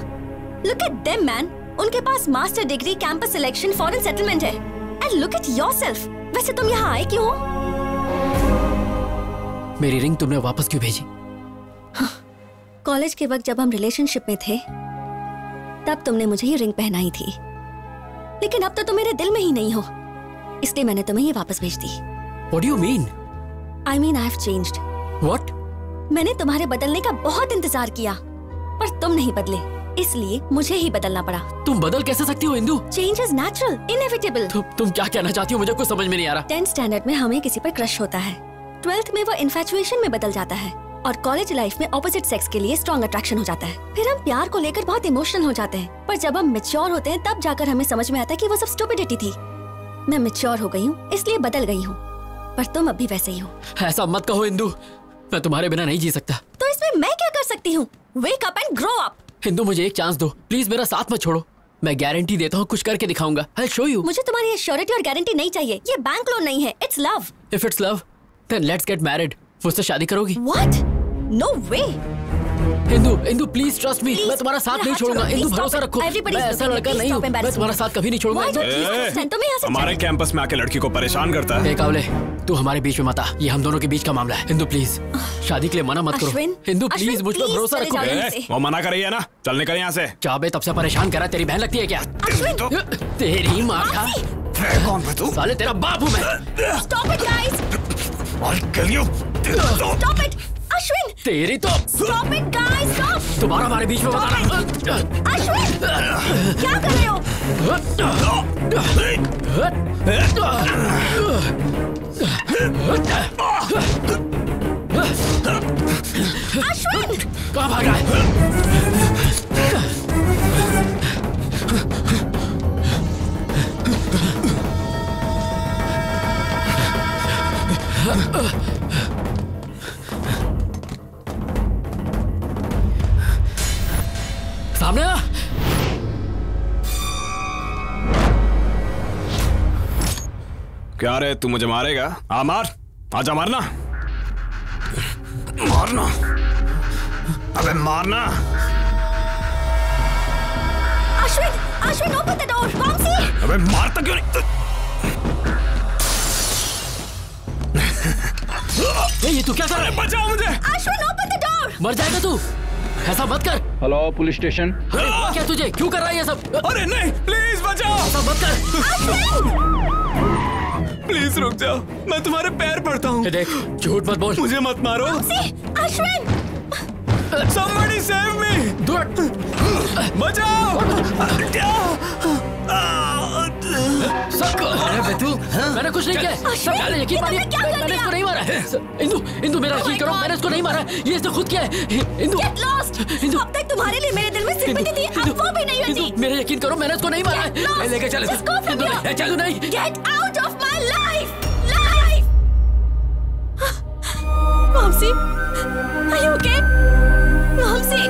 लुक एट देम मैन उनके पास master degree campus selection foreign settlement है। एंड लुक एट योरसेल्फ वैसे तुम यहाँ आए क्यों हो? मेरी रिंग तुमने वापस क्यों भेजी? कॉलेज के वक्त जब हम रिलेशनशिप में थे तब तुमने मुझे ये रिंग पहनाई थी। लेकिन अब तो तुम मेरे दिल में ही नहीं हो इसलिए मैंने तुम्हें ये वापस भेज दी। What do you mean? I mean I changed What? मैंने तुम्हारे बदलने का बहुत इंतज़ार किया पर तुम नहीं बदले। इसलिए मुझे ही बदलना पड़ा। तुम बदल कैसे सकती हो Indu? Change is natural inevitable तुम तुम क्या कहना चाहती हो? मुझे कुछ समझ में नहीं आ रहा। टेंथ स्टैंडर्ड में हमें किसी पर क्रश होता है। ट्वेल्थ में वो इन्फेचुएशन में बदल जाता है। और कॉलेज लाइफ में ऑपोजिट सेक्स के लिए स्ट्रॉन्ग अट्रैक्शन हो जाता है। फिर हम प्यार को लेकर बहुत इमोशनल हो जाते हैं। पर जब हम मेच्योर होते हैं तब जाकर हमें समझ में आता है कि वो सब स्टूपिडिटी थी। मैं मेच्योर हो गई हूँ इसलिए बदल गई हूँ। पर तुम अब भी वैसे ही हो। ऐसा मत कहो इंदू। मैं तुम्हारे बिना नहीं जी सकता। तो इसमें मैं क्या कर सकती हूँ? Wake up and grow up Indu मुझे एक चांस दो। प्लीज़ मेरा साथ मत छोड़ो। मैं गारंटी देता हूँ कुछ करके दिखाऊँगा। आई शो यू मुझे तुम्हारी श्योरिटी और गारंटी नहीं चाहिए। ये बैंक लोन नहीं है। It's love if it's love then let's get married मुझसे शादी करोगी। What no way Indu Indu please trust me मैं तुम्हारा साथ नहीं छोड़ूँगा। छोड़ो, इंदू भरोसा रखो। मैं ऐसा लड़का नहीं हूँ। मैं तुम्हारा साथ कभी नहीं छोड़ूँगा। हमारे कैंपस में आके लड़की को परेशान करता है। कावले तू हमारे बीच में मत आ। ये हम दोनों के बीच का मामला है। हिंदू प्लीज़ शादी के लिए मना मत करो। अश्विन, हिंदू प्लीज़ मुझ पर भरोसा रखो। वो मना कर रही है ना? चल निकल यहाँ से। चाबे तब से परेशान करा तेरी बहन लगती है क्या? तेरी माँ का कौन है तू? साले तेरा बाप हूँ मैं। Stop it, guys! I'll kill you. Stop it! Ashwin! तेरी तो Stop it, guys! Stop! तुम्हारा हमारे बीच में बताना अश्विन! क्या कर रहे हो? अश्विन! कहाँ भाग रहा है सामने आ क्या रे तू मुझे मारेगा आ मार आजा मारना मारना अबे मारना Ashwin! Ashwin, open the door! Vamsi! अबे मारता क्यों नहीं ये तू क्या कर रहा है बचाओ मुझे अश्विन, open the door! मर जाएगा तू ऐसा मत कर। हेलो पुलिस स्टेशन क्या तुझे? क्यों कर रहा है ये सब? अरे नहीं प्लीज़ बचाओ ऐसा मत कर। प्लीज़ रुक जाओ मैं तुम्हारे पैर पड़ता हूँ। देख झूठ मत बोल। मुझे मत मारो। Ashwin. Somebody save me! Do it! बचाओ! सब अरे बेटू मैंने कुछ नहीं किया है। सब पहले यकीन मानिए मैंने इसको नहीं मारा है। इंदु इंदु मेरा यकीन करो मैंने इसको नहीं मारा ये इसने खुद किया है। इंदु। Get lost! इंदु। अब तक तुम्हारे लिए मेरे दिल में सिंपैथी थी। अब वो भी नहीं होती। मेरे यकीन करो मैंने इसको नहीं मारा है। लेके चल। From इंदु! ए, चल नहीं। Get out of my life! Life! <gasps> Momsy, are you okay? Momsy!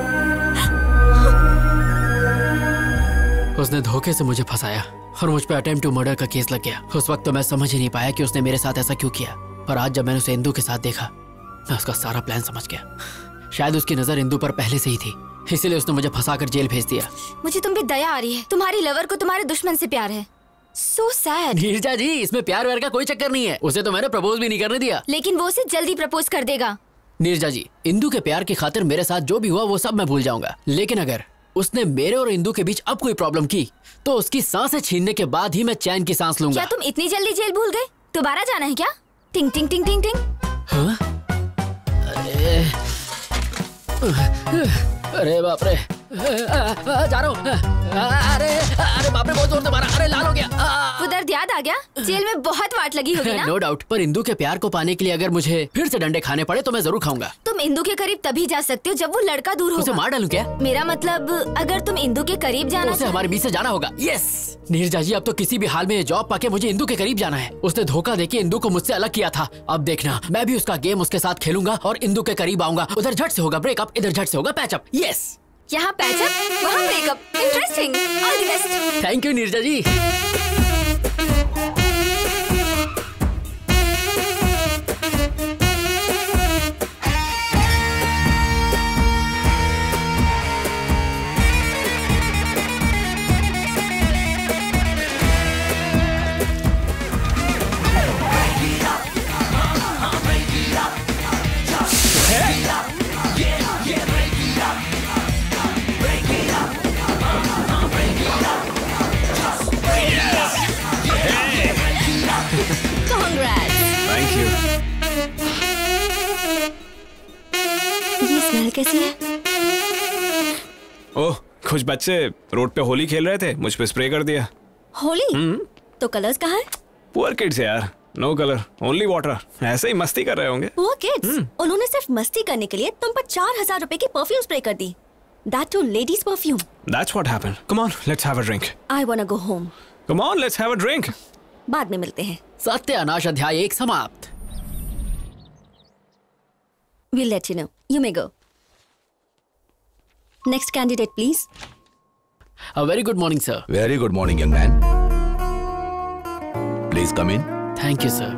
उसने धोखे से मुझे फंसाया और मुझ पे अटेम्प्ट टू मर्डर का केस लग गया। उस वक्त तो मैं समझ ही नहीं पाया कि उसने मेरे साथ ऐसा क्यों किया पर आज जब मैंने उसे इंदू के साथ देखा मैं उसका सारा प्लान समझ गया। शायद उसकी नज़र इंदू पर पहले से ही थी इसीलिए उसने मुझे फंसाकर जेल भेज दिया। मुझे तुम पे दया आ रही है। तुम्हारी लवर को तुम्हारे दुश्मन से प्यार है। सो सैड नीरजा जी इसमें प्यार व्यार का कोई चक्कर नहीं है। उसे तो मैंने प्रपोज भी नहीं करने दिया। लेकिन वो उसे जल्दी प्रपोज कर देगा। नीरजा जी इंदू के प्यार की खातिर मेरे साथ जो भी हुआ वो सब मैं भूल जाऊँगा। लेकिन अगर उसने मेरे और इंदू के बीच अब कोई प्रॉब्लम की तो उसकी साँसें छीनने के बाद ही मैं चैन की सांस लूँगा। क्या तुम इतनी जल्दी जेल भूल गए? दोबारा जाना है क्या? टिंग टिंग टिंग टिंग टिंग। हाँ? अरे अरे बाप रे। जा रहा हूँ। आ गया? जेल में बहुत वाट लगी होगी ना? <laughs> नो डाउट पर इंदू के प्यार को पाने के लिए अगर मुझे फिर से डंडे खाने पड़े तो मैं ज़रूर खाऊँगा। तुम इंदू के करीब तभी जा सकते हो जब वो लड़का दूर उसे होगा। मार डालूं क्या? मेरा मतलब अगर तुम इंदू के करीब जाना उसे हमारे बीच से जाना होगा। यस नीरजा जी अब तो किसी भी हाल में जॉब पाके मुझे इंदू के करीब जाना है। उसने धोखा देके इंदू को मुझसे अलग किया था। अब देखना मैं भी उसका गेम उसके साथ खेलूँगा और इंदू के करीब आऊँगा। उधर झट से होगा ब्रेकअप इधर झट से होगा पैचअप यस यहाँ पैचअप वहाँ breakup interesting all the best thank you Neerja ji. Smell कैसी है? ओह कुछ बच्चे रोड पे होली खेल रहे थे मुझ पे स्प्रे कर दिया। होली? हम्म। तो कलर्स कहाँ है? पुअर किड्स यार नो कलर ओनली वाटर ऐसे ही मस्ती कर रहे होंगे। वो किड्स उन्होंने सिर्फ़ मस्ती करने के लिए तुम पर चार हज़ार रुपए की परफ्यूम स्प्रे कर दी। That too ladies perfume That's what happened. Come on, let's have a drink. I wanna go home Come on, let's have a drink. बाद में मिलते हैं। सत्यानाश अध्याय एक समाप्त। We'll let you know. You may go. Next candidate, please. A very good morning, sir. Very good morning, young man. Please come in. Thank you, sir.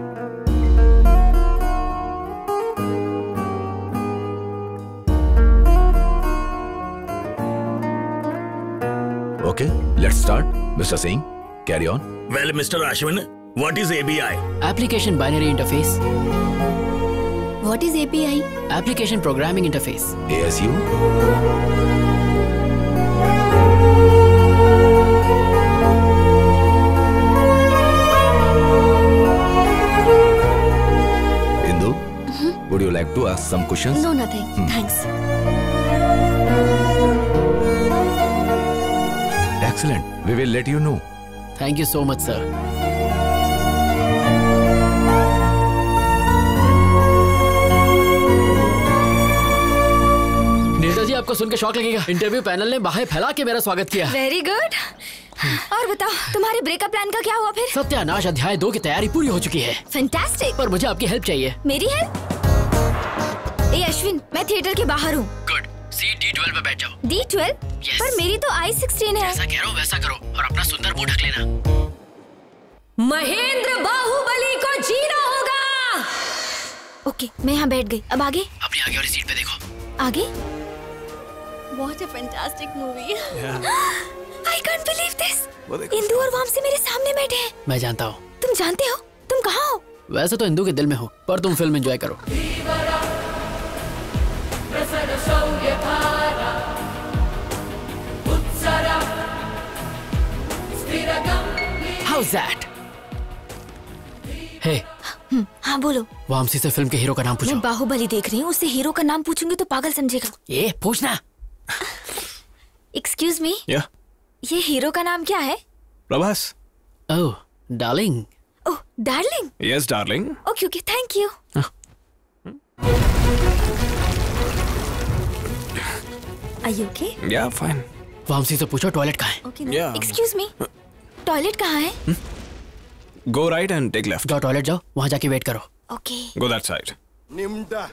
Okay, let's start. Mr. Singh, carry on. Well, Mr. Ashwin, what is ABI? Application Binary Interface. What is API? Application Programming Interface. ASU. Like to ask some questions? No, nothing. Hmm. Thanks. Excellent. We will let you know. Thank you so much, sir. जी आपको सुनकर शौक लगेगा इंटरव्यू पैनल ने बाहर फैला के मेरा स्वागत किया वेरी गुड और बताओ तुम्हारे ब्रेकअप प्लान का क्या हुआ फिर सत्यानाश अध्याय दो की तैयारी पूरी हो चुकी है फैंटास्टिक पर मुझे आपकी हेल्प चाहिए मेरी हेल्प ए अश्विन मैं थिएटर के बाहर हूँ। गुड सी डी ट्वेल्व पे बैठ जाओ। डी ट्वेल्व पर मेरी तो आई सिक्सटीन है। जैसा कह रहा हूँ वैसा करो और अपना सुंदर मुँह ढक लेना। महेंद्र बाहुबली को जीना होगा। ओके okay, मैं यहाँ बैठ गई। अब आगे? अपनी आगे वाली सीट पे देखो। आगे? What a fantastic movie. I can't believe this Indu और वामसी मेरे सामने बैठे हैं। मैं जानता हूँ। तुम जानते हो? तुम कहाँ हो? वैसे तो हिंदू के दिल में हो पर तुम फ़िल्म एंजॉय करो। वाज दैट हे हम्म, हाँ बोलो। वामसी से फ़िल्म के हीरो का नाम पूछो। मैं बाहुबली देख रही हूँ उससे हीरो का नाम पूछूँगी तो पागल समझेगा। ये पूछना। एक्सक्यूज मी या ये हीरो का नाम क्या है? Prabhas. Oh darling oh darling yes darling okay okay thank you are you okay या फाइन वामसी से पूछो टॉयलेट कहाँ है? Okay Yeah. Excuse me toilet कहाँ है? Go right and take left जाओ टॉयलेट जाओ वहाँ जाके वेट करो। Okay go that side Nimda,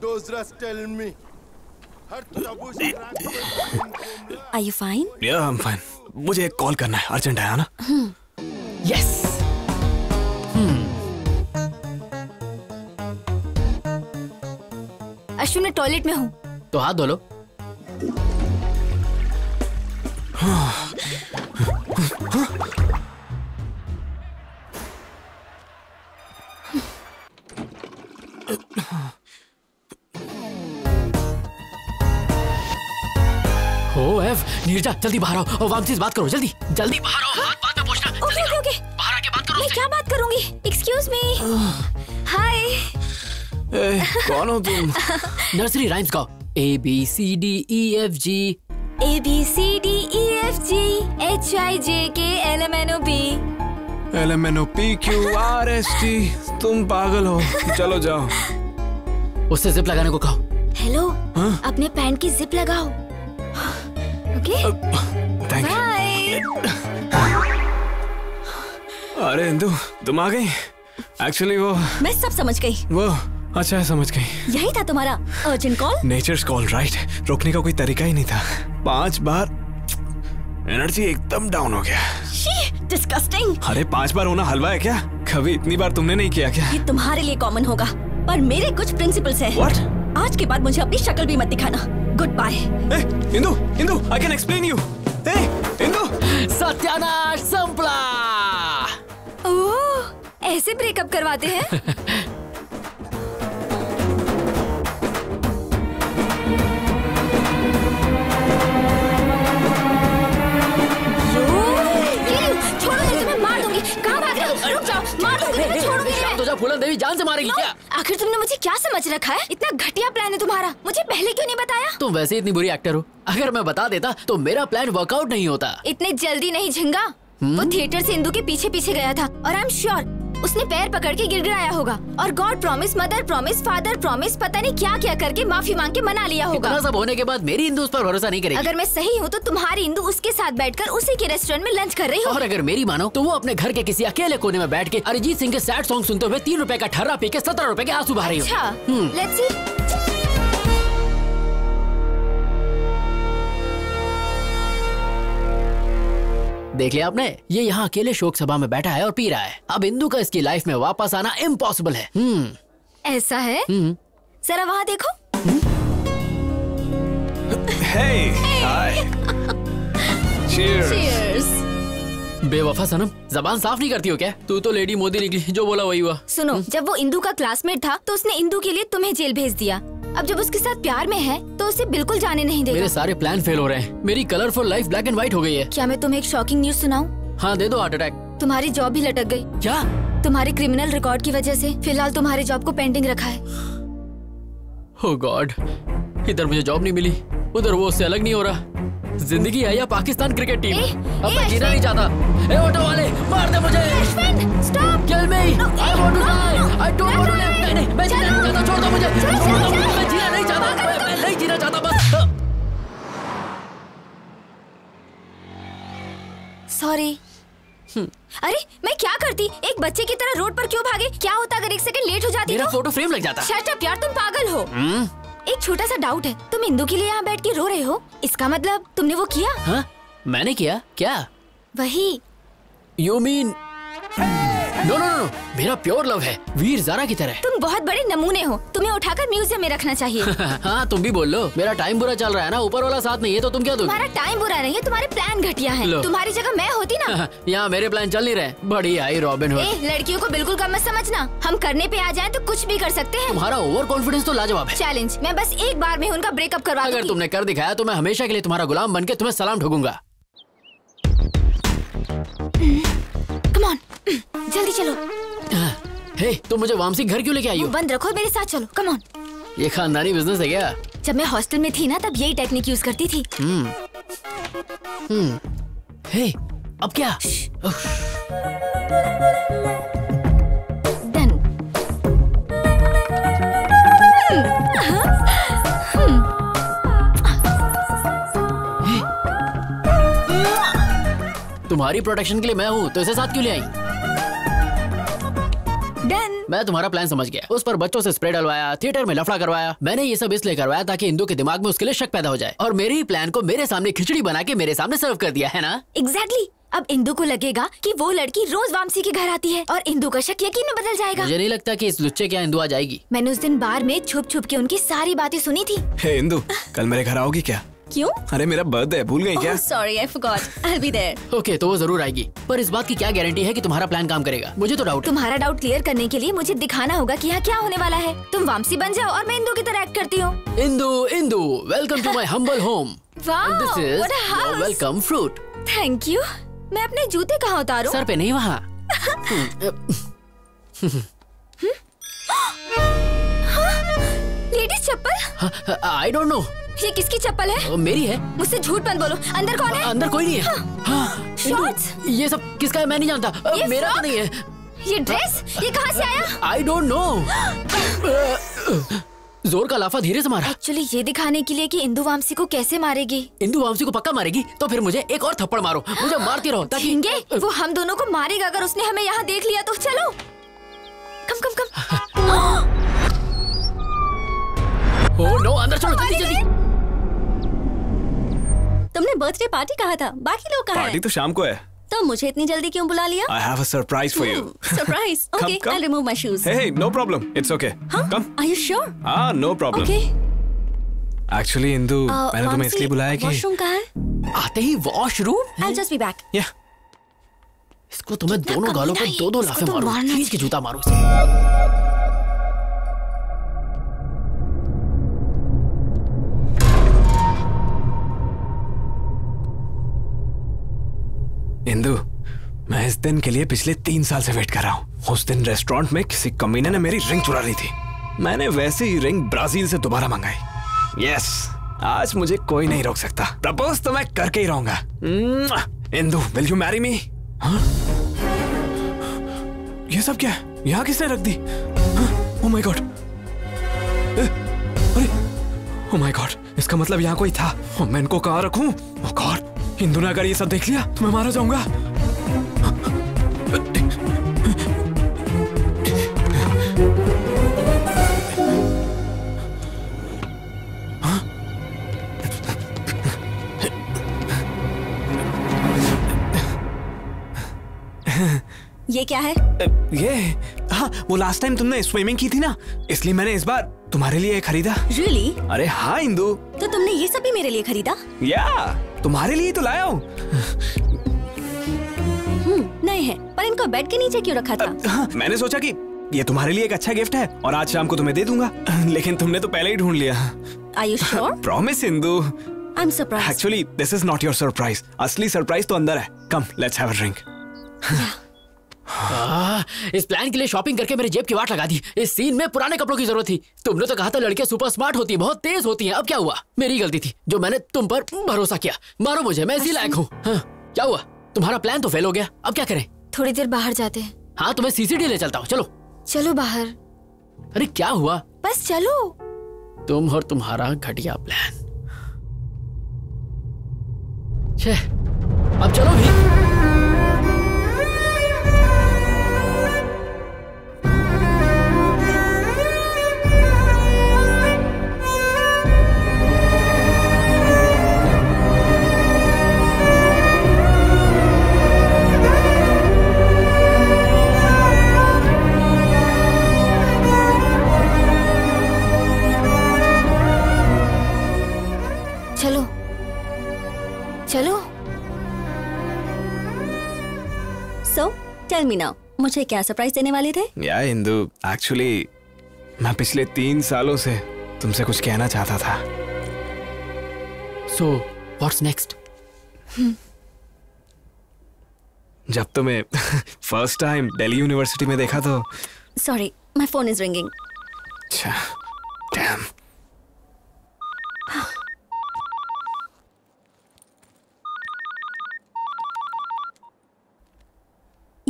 those rats tell me. Are you fine या आई एम फाइन मुझे एक कॉल करना है अर्जेंट है ना? यस अश्विन मैं टॉयलेट में हूँ। तो हाथ धो लो। ओ एफ़ नीरजा जल्दी बाहर आओ और वामसी से बात करो जल्दी। जल्दी बाहर आओ बात बात में पूछना। Okay okay okay. बाहर आके बात करो मैं क्या बात करूँगी? एक्सक्यूज मी हाय ए, कौन हो तुम? नर्सरी राइम्स गाओ A B C D E F G A B C D E F G H I J K L M N O P L M N O P Q R S T तुम पागल हो। चलो जाओ। उससे जिप लगाने को कहो। हेलो हाँ? अपने पैंट की जिप लगाओ। ओके थैंक यू अरे इंदु तुम आ गई एक्चुअली वो मैं सब समझ गई। वो अच्छा है समझ गई। यही था तुम्हारा urgent call nature's call right रोकने का कोई तरीका ही नहीं था। पाँच बार एनर्जी एकदम डाउन हो गया। डिस्कस्टिंग अरे पाँच बार होना हलवा है क्या? कभी इतनी बार तुमने नहीं किया क्या? ये तुम्हारे लिए कॉमन होगा पर मेरे कुछ प्रिंसिपल्स हैं। What? आज के बाद मुझे अपनी शक्ल भी मत दिखाना। Good bye Indu Indu I can explain you a Indu. सत्यानाश संपला। ओह ऐसे ब्रेकअप करवाते हैं? <laughs> फूलन देवी जान से मारेगी क्या? आखिर तुमने मुझे क्या समझ रखा है? इतना घटिया प्लान है तुम्हारा। मुझे पहले क्यों नहीं बताया? तुम वैसे इतनी बुरी एक्टर हो। अगर मैं बता देता तो मेरा प्लान वर्कआउट नहीं होता। इतने जल्दी नहीं झिंगा। वो थिएटर से इंदू के पीछे पीछे गया था और आई एम श्योर उसने पैर पकड़ के गिड़गिड़ाया होगा। और god promise mother promise father promise पता नहीं क्या क्या करके माफ़ी मांग के मना लिया होगा। इतना सब होने के बाद मेरी हिंदू उस पर भरोसा नहीं करेगी। अगर मैं सही हूँ तो तुम्हारी हिंदू उसके साथ बैठकर उसी के रेस्टोरेंट में लंच कर रही हो और अगर मेरी मानो तो वो अपने घर के किसी अकेले कोने में बैठ के अरिजीत सिंह के सैड सॉन्ग सुनते हुए तीन रूपए का ठर्रा पी के सत्रह रूपए के आँसू बहा रही हो देख लिया आपने? ये यहाँ अकेले शोक सभा में बैठा है और पी रहा है। अब इंदु का इसकी लाइफ में वापस आना इम्पॉसिबल है। हम्म। ऐसा है? हम्म। जरा वहाँ देखो। Hey hi cheers Cheers. बेवफा सनम जबान साफ़ नहीं करती हो क्या? तू तो लेडी मोदी निकली जो बोला वही हुआ। सुनो जब वो इंदू का क्लासमेट था तो उसने इंदू के लिए तुम्हें जेल भेज दिया। अब जब उसके साथ प्यार में है तो उसे बिल्कुल जाने नहीं देगा। मेरे सारे प्लान फेल हो रहे हैं। मेरी colourful life black and white हो गई है। क्या मैं तुम्हें एक शॉकिंग न्यूज़ सुनाऊं? हाँ दे दो हार्ट अटैक तुम्हारी जॉब भी लटक गई। क्या? तुम्हारे क्रिमिनल रिकॉर्ड की वजह ऐसी फ़िलहाल तुम्हारे जॉब को पेंडिंग रखा है। Oh गॉड इधर मुझे जॉब नहीं मिली। उधर वो उससे अलग नहीं हो रहा। ज़िंदगी है या पाकिस्तान क्रिकेट टीम? ए, अब मैं जीना नहीं चाहता। ए ऑटो वाले मार दे मुझे। Stop kill me I want to die I don't want to live नहीं नहीं मैं जीना नहीं चाहता छोड़ दो मुझे। छोड़ दो मैं जीना नहीं चाहता मैं- नहीं जीना चाहता बस। सॉरी अरे मैं क्या करती? एक बच्चे की तरह रोड पर क्यों भागे? क्या होता अगर एक सेकंड लेट हो जाती मेरा तो? फ़ोटो फ्रेम लग जाता। शट अप यार तुम पागल हो। हम्म। एक छोटा सा डाउट है। तुम इंदू के लिए यहाँ बैठ के रो रहे हो। इसका मतलब तुमने वो किया? हाँ मैंने किया। क्या? वही। You mean no no no मेरा प्योर लव है. वीर जारा की तरह. तुम बहुत बड़े नमूने हो. तुम्हें उठाकर म्यूज़ियम में रखना चाहिए. <laughs> हाँ तुम भी बोल लो. मेरा टाइम बुरा चल रहा है ना? ऊपर वाला साथ नहीं है तो तुम क्या दोगे? तुम्हारा टाइम बुरा नहीं है तुम्हारे प्लान घटिया है. तुम्हारी जगह मैं होती ना? <laughs> यहाँ मेरे प्लान चल नहीं रहे. बड़ी आई रॉबिन हुड लड़कियों को बिल्कुल कम मत समझना. हम करने पे आ जाए तो कुछ भी कर सकते हैं. तुम्हारा ओवर कॉन्फिडेंस तो लाजवाब है. चैलेंज मैं बस एक बार में उनका ब्रेकअप करवा अगर तुमने कर दिखाया तो मैं हमेशा के लिए तुम्हारा गुलाम बन के तुम्हें सलाम ठोकूँगा कम ऑन जल्दी चलो। हे तुम मुझे वामसी घर क्यों लेके आई हो? बंद रखो मेरे साथ चलो। कम ऑन ये खानदानी बिज़नेस है क्या? जब मैं हॉस्टल में थी ना तब यही टेक्निक यूज़ करती थी। हम्म। हम्म। हे अब क्या? तुम्हारी प्रोटेक्शन के लिए मैं हूँ तो इसे साथ क्यों ले आई? डन मैं तुम्हारा प्लान समझ गया। उस पर बच्चों से स्प्रे डलवाया थिएटर में लफड़ा करवाया। मैंने ये सब इसलिए करवाया ताकि इंदू के दिमाग में उसके लिए शक पैदा हो जाए। और मेरे ही प्लान को मेरे सामने खिचड़ी बना के मेरे सामने सर्व कर दिया है ना? Exactly exactly. अब इंदू को लगेगा कि वो लड़की रोज वामसी के घर आती है और इंदू का शक यकीन में बदल जाएगा। मुझे नहीं लगता कि इस लुच्चे के यहाँ इंदू आ जाएगी। मैंने उस दिन बार में छुप छुप के उनकी सारी बातें सुनी थी। हे इंदु कल मेरे घर आओगी क्या? क्यों? अरे मेरा बर्थडे है भूल गई क्या? Sorry I forgot I be there okay तो वो ज़रूर आएगी। पर इस बात की क्या गारंटी है कि तुम्हारा प्लान काम करेगा? मुझे तो डाउट तुम्हारा डाउट क्लियर करने के लिए मुझे दिखाना होगा कि यहाँ क्या होने वाला है। तुम वामसी बन जाओ और मैं इंदू की तरह एक्ट करती हूँ। Indu Indu welcome to my humble home wow this is what house welcome fruit thank you मैं अपने जूते कहाँ उतारूं? सर पे नहीं वहाँ। <laughs> लेडीज़ चप्पल? आई डोंट नो ये किसकी चप्पल है? मेरी है। मुझसे झूठ मत बोलो। अंदर कौन है? अंदर कोई नहीं है। हाँ, शॉर्ट्स ये सब किसका है? मैं नहीं जानता। ये मेरा तो नहीं है। ये ड्रेस ये कहाँ से आया? आई डोंट नो ज़ोर का लाफा धीरे से मारा। एक्चुअली ये दिखाने के लिए कि इंदू वामसी को कैसे मारेगी? इंदू वामसी को पक्का मारेगी? तो फिर मुझे एक और थप्पड़ मारो। मुझे मारती रहो ताकि वो हम दोनों को मारेगा अगर उसने हमें यहाँ देख लिया तो। चलो। कम कम कम। <laughs> ओ नो अंदर चलो जल्दी जल्दी। तुमने बर्थडे पार्टी कहा था बाकी लोग कहाँ पार्टी हैं? तो शाम को है। तो मुझे इतनी जल्दी क्यों बुला लिया? I have a surprise for you surprise okay come. I remove my shoes hey no problem it's okay come are you sure हाँ no problem okay actually Indu मैंने तुम्हें इसलिए बुलाया कि वॉशरूम कहाँ है? आते ही washroom I just be back या इसको तुम्हें दोनों गालों पे दो दो लाफे मारूं खींच के जूता मारूं इसे। इंदु, मैं इस दिन के लिए पिछले तीन साल से वेट कर रहा हूँ। उस दिन रेस्टोरेंट में किसी कमीने ने मेरी रिंग चुरा ली थी। मैंने वैसे ही रिंग ब्राज़ील से दोबारा मंगाई। यस आज मुझे कोई नहीं रोक सकता। प्रपोज तो मैं करके ही रहूँगा। Indu will you marry me ये सब क्या है? यहाँ किसने रख दी? ओ माय गॉड अरे ओ माय गॉड इसका मतलब यहाँ कोई था। मैं इनको कहाँ रखूँ? ओ गॉड इंदु ने अगर ये सब देख लिया तो मैं मारा जाऊँगा। ये क्या है? ये हाँ वो लास्ट टाइम तुमने स्विमिंग की थी ना इसलिए मैंने इस बार तुम्हारे लिए खरीदा। Really really? अरे हाँ इंदु। तो तुमने ये सब भी मेरे लिए खरीदा? या तुम्हारे लिए तो लाया हूँ। हम्म नहीं है पर इनको बेड के नीचे क्यों रखा था? हाँ, मैंने सोचा कि ये तुम्हारे लिए एक अच्छा गिफ्ट है और आज शाम को तुम्हें दे दूँगा लेकिन तुमने तो पहले ही ढूंढ लिया। Are you sure promise Indu I am surprise actually this is not your surprise असली सरप्राइज़ तो अंदर है। Come let's have a drink इस प्लान के लिए शॉपिंग करके मेरी जेब की वाट लगा दी। इस सीन में पुराने कपड़ों की ज़रूरत थी। तुमने तो कहा था लड़कियाँ सुपर स्मार्ट होती हैं बहुत तेज होती हैं। अब क्या हुआ? मेरी गलती थी जो मैंने तुम पर भरोसा किया। मारो मुझे मैं इसी लायक हूँ। हाँ, क्या हुआ? तुम्हारा प्लान तो फेल हो गया। अब क्या करें? थोड़ी देर बाहर जाते हैं। हाँ तुम्हें सीसीडी ले चलता हूँ। चलो। चलो बाहर। अरे क्या हुआ? बस चलो। तुम और तुम्हारा घटिया प्लान अब चलो भी। टेल मी नाउ मुझे क्या सरप्राइज़ देने वाले थे? या इंदु एक्चुअली मैं पिछले तीन सालों से तुमसे कुछ कहना चाहता था। सो व्हाट्स नेक्स्ट जब तुम्हें फ़र्स्ट टाइम दिल्ली यूनिवर्सिटी में देखा तो sorry my phone is ringing अच्छा डैम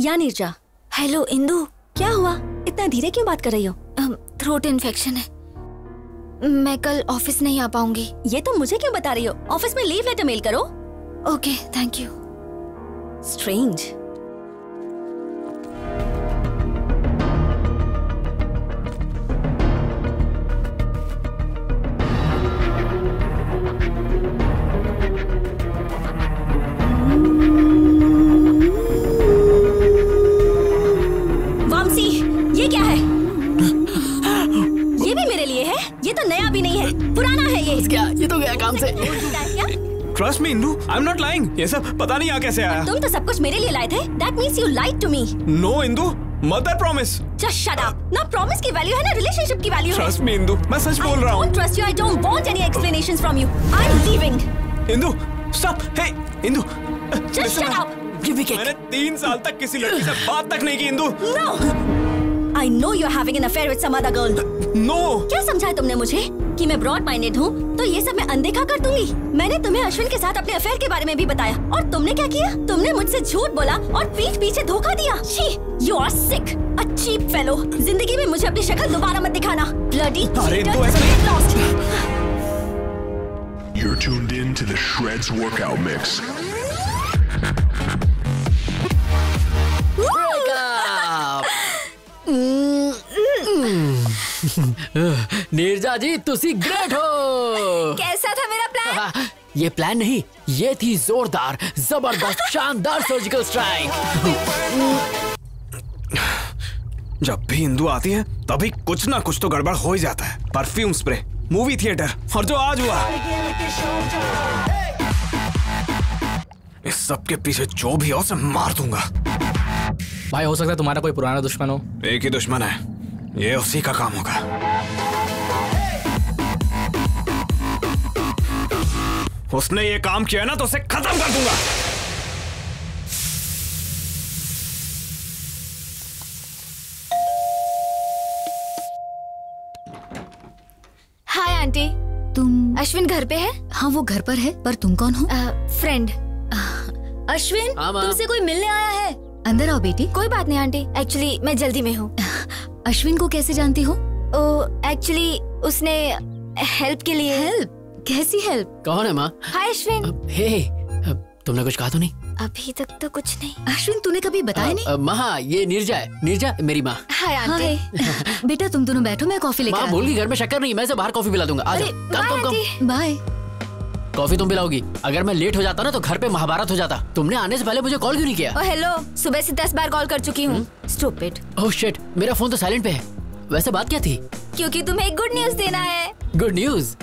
या नीरजा। हेलो इंदु। क्या हुआ? इतना धीरे क्यों बात कर रही हो? थ्रोट इन्फेक्शन है। मैं कल ऑफ़िस नहीं आ पाऊँगी। ये तो मुझे क्यों बता रही हो? ऑफ़िस में लीव लेटर मेल करो। ओके थैंक यू स्ट्रेंज पुराना है ये क्या? ये तो गया काम से। Trust me Indu I am not lying ये सब पता नहीं आ कैसे आया। तुम तो सब कुछ मेरे लिए लाए थे। That means you like to me no Indu mother promise just shut up ना प्रॉमिस की वैल्यू है ना रिलेशनशिप की वैल्यू है। ट्रस्ट मी इंदू मैं सच बोल रहा हूँ। Trust you I don't want any explanations from you I am leaving Indu stop hey Indu just shut up मैंने तीन साल तक किसी लड़की से बात तक नहीं की Indu no I know you are having an affair with some other girl no क्या समझा है तुमने मुझे? कि मैं ब्रॉड माइंडेड हूँ तो ये सब मैं अनदेखा कर दूँगी। मैंने तुम्हें अश्विन के साथ अपने अफेयर के बारे में भी बताया। और तुमने क्या किया? तुमने मुझसे झूठ बोला और पीठ पीछे धोखा दिया। You are sick a cheap fellow ज़िंदगी में मुझे अपनी शक्ल दोबारा मत दिखाना। ब्लडी अरे तो You're tuned in to the Shreds Workout Mix. <laughs> Neerja जी तुसी ग्रेट हो। कैसा था मेरा प्लान ये प्लान नहीं ये थी जोरदार ज़बरदस्त शानदार सर्जिकल स्ट्राइक जब भी हिंदू आती है तभी कुछ ना कुछ तो गड़बड़ हो ही जाता है। परफ्यूम स्प्रे मूवी थिएटर और जो आज हुआ। इस सब के पीछे जो भी हो उसे मार दूँगा। भाई हो सकता है तुम्हारा कोई पुराना दुश्मन हो। एक ही दुश्मन है। ये उसी का काम होगा उसने ये काम किया ना तो उसे खत्म कर दूँगा हाय आंटी तुम अश्विन घर पे है? हाँ वो घर पर है पर तुम कौन हो? फ्रेंड अश्विन हाँ, तुमसे कोई मिलने आया है? अंदर आओ बेटी। कोई बात नहीं आंटी एक्चुअली मैं जल्दी में हूँ। <laughs> अश्विन को कैसे जानती हो? ओ एक्चुअली उसने हेल्प के लिए हेल्प कैसी हेल्प कौन है माँ? हाय अश्विन हे तुमने कुछ कहा तो नहीं? अभी तक तो कुछ नहीं। अश्विन तूने कभी बताया नहीं? माँ ये नीरजा है। नीरजा मेरी माँ। हाय आंटी <laughs> बेटा तुम दोनों बैठो मैं कॉफ़ी लेकर माँ आती भूल हूँ। गई घर में शक्कर नहीं मैं इसे बाहर कॉफ़ी पिला दूँगा। आ जाओ बाय कॉफ़ी तुम पिलाओगी अगर मैं लेट हो जाता ना तो घर पे महाभारत हो जाता। तुमने आने से पहले मुझे कॉल क्यों नहीं किया? ओ हेलो सुबह से दस बार कॉल कर चुकी हूँ। स्टूपिड ओह शिट मेरा फ़ोन तो साइलेंट पे है। वैसे बात क्या थी? क्योंकि तुम्हें एक गुड न्यूज़ देना है। Good news.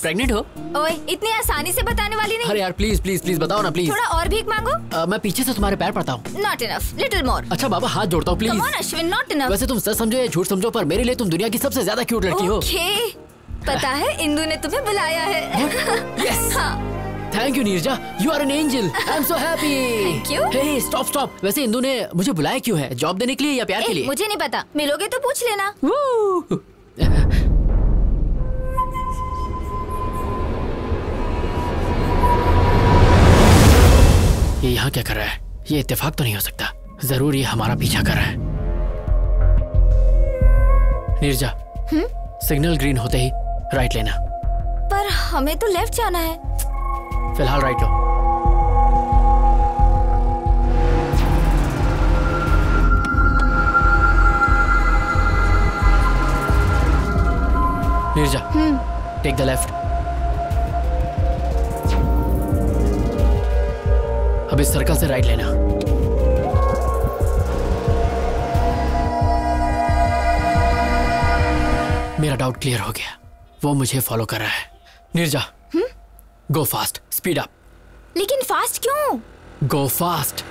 प्रेग्नेंट हो? ओए इतनी आसानी से बताने वाली नहीं। अरे यार प्लीज़ प्लीज़ प्लीज़ बताओ ना प्लीज़ थोड़ा और भीख मांगो। मैं पीछे से तुम्हारे पैर पड़ता हूँ। नॉट इनफ लिटिल मोर अच्छा बाबा हाथ जोड़ता हूँ प्लीज़ अश्विन नॉट इनफ वैसे तुम सच समझो या झूठ समझो पर मेरे लिए तुम दुनिया की सबसे ज़्यादा क्यूट लड़की हो। ओके पता है इंदु ने तुम्हें बुलाया है. <laughs> हाँ। Thank you Neerja you are an angel I am so happy Thank you. Hey stop stop वैसे इंदु ने मुझे बुलाया क्यों है? जॉब देने के लिए या प्यार के लिए? मुझे नहीं पता। मिलोगे तो पूछ लेना। ये यहाँ क्या कर रहा है? ये इत्तेफाक तो नहीं हो सकता। ज़रूर ये हमारा पीछा कर रहा है। नीरजा सिग्नल ग्रीन होते ही राइट लेना पर हमें तो लेफ़्ट जाना है। फ़िलहाल राइट लो नीरजा टेक द लेफ़्ट अब इस सर्कल से राइट लेना मेरा डाउट क्लियर हो गया। वो मुझे फॉलो कर रहा है। Neerja go fast speed up लेकिन फास्ट क्यों? गो फास्ट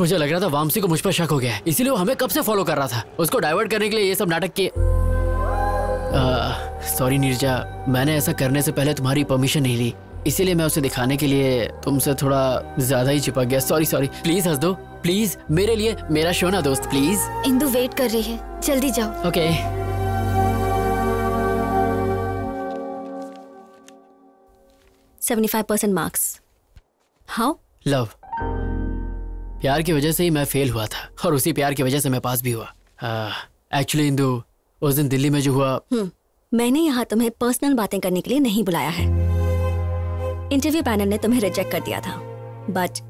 मुझे लग रहा था वामसी को मुझ पर शक हो गया है। इसीलिए वो हमें कब से फॉलो कर रहा था? उसको डाइवर्ट करने के लिए ये सब नाटक किए। सॉरी नीरजा मैंने ऐसा करने से पहले तुम्हारी परमिशन नहीं ली। इसीलिए मैं उसे दिखाने के लिए तुमसे थोड़ा ज़्यादा ही चिपक गया। सॉरी सॉरी प्लीज़ हंस दो। प्लीज़ मेरे लिए मेरा शो ना दोस्त प्लीज़ इंदु वेट कर रही है। जल्दी जाओ। Okay okay. 75% marks how love प्यार की वजह से ही मैं फेल हुआ था और उसी प्यार की वजह से मैं पास भी हुआ। एक्चुअली इंदु उस दिन दिल्ली में जो हुआ हम्म, मैंने यहाँ तुम्हें पर्सनल बातें करने के लिए नहीं बुलाया है। इंटरव्यू पैनल ने तुम्हें रिजेक्ट कर दिया था। बट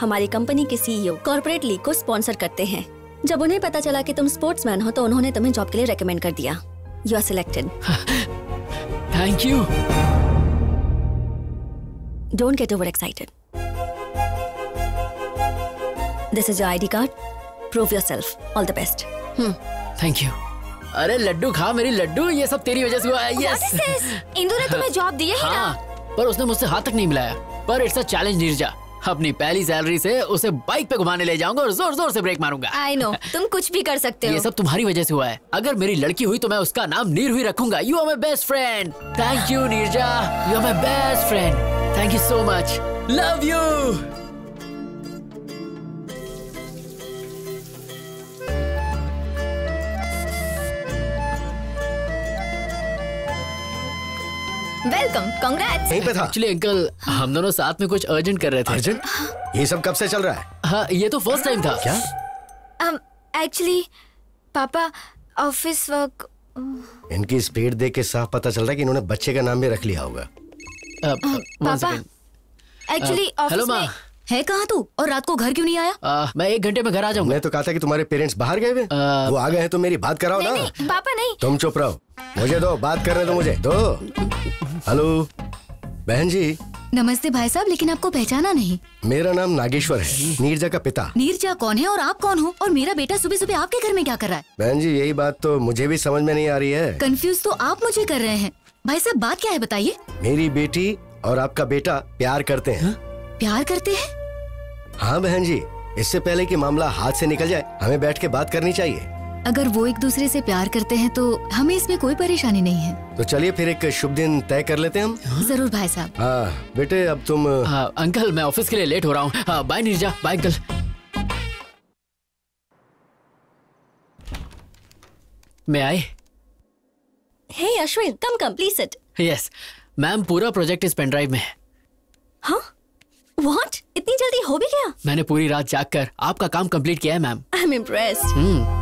हमारी कंपनी के सीईओ कॉर्पोरेट लीग को स्पॉन्सर करते हैं। जब उन्हें पता चला कि तुम स्पोर्ट्समैन हो तो उन्होंने तुम्हें जॉब के लिए रेकमेंड कर दिया। You are selected thank you don't get over excited. This is your ID card. Prove yourself. All the best. Hmm. Thank you. अरे लड्डू खा मेरी लड्डू ये सब तेरी वजह से हुआ है यस इंदु ने तुम्हें जॉब दी है ही हाँ पर उसने मुझसे हाथ तक नहीं मिलाया पर इट्स अ चैलेंज नीरजा अपनी पहली सैलरी से उसे बाइक पे घुमाने ले जाऊँगा और ज़ोर ज़ोर से ब्रेक मारूँगा। आई नो तुम कुछ भी कर सकते हो। ये सब तुम्हारी वजह से हुआ है। अगर मेरी लड़की हुई तो मैं उसका नाम नीर हुई रखूँगा। You are my best friend thank you Neerja you are my best friend thank you so much love you welcome congrats यहीं पे था एक्चुअली अंकल हम दोनों साथ में कुछ अर्जेंट कर रहे थे। अर्जेंट ये सब कब से चल रहा है? हाँ ये तो फ़र्स्ट टाइम था। क्या? एक्चुअली um, पापा ऑफ़िस वर्क इनकी स्पीड देख के साफ़ पता चल रहा है कि इन्होंने बच्चे का नाम भी रख लिया होगा। Uh, uh, पापा एक्चुअली ऑफ़िस माँ में। है कहाँ तू? और रात को घर क्यों नहीं आया? आ, मैं एक घंटे में घर आ जाऊँगा। मैं तो कहा था कि तुम्हारे पेरेंट्स बाहर गए हुए। वो आ गए हैं तो मेरी बात कराओ ना। नहीं पापा नहीं। तुम चुप रहो। मुझे दो बात करने दो मुझे दो। हेलो। बहन जी। नमस्ते भाई साहब लेकिन आपको पहचाना नहीं। मेरा नाम नागेश्वर है नीरजा का पिता। नीरजा कौन है और आप कौन हो? और मेरा बेटा सुबह सुबह आपके घर में क्या कर रहा है? बहन जी यही बात तो मुझे भी समझ में नहीं आ रही है। कंफ्यूज तो आप मुझे कर रहे हैं। भाई साहब बात क्या है बताइए? मेरी बेटी और आपका बेटा प्यार करते हैं। प्यार करते हैं? हाँ बहन जी। इससे पहले कि मामला हाथ से निकल जाए हमें बैठ के बात करनी चाहिए। अगर वो एक दूसरे से प्यार करते हैं तो हमें इसमें कोई परेशानी नहीं है। तो चलिए फिर एक शुभ दिन तय कर लेते हैं हम। ज़रूर भाई साहब। हाँ बेटे अब तुम हाँ अंकल मैं ऑफ़िस के लिए लेट हो रहा हूँ। हाँ, बाय नीरजा। Bye uncle. मैं आए hey Ashwin come come please sit yes ma'am पूरा प्रोजेक्ट इस पेन ड्राइव में है। हाँ? व्हाट इतनी जल्दी हो भी गया? मैंने पूरी रात जाग कर आपका काम कंप्लीट किया है ma'am I am impressed hmm.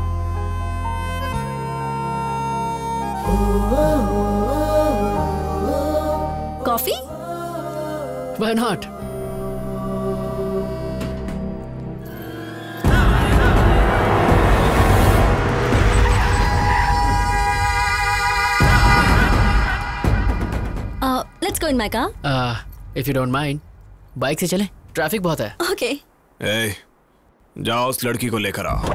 Coffee Why not? Let's go in my car Uh, if you don't mind, bike से चले? ट्रैफ़िक बहुत है। ओके। ए, जाओ उस लड़की को लेकर आओ।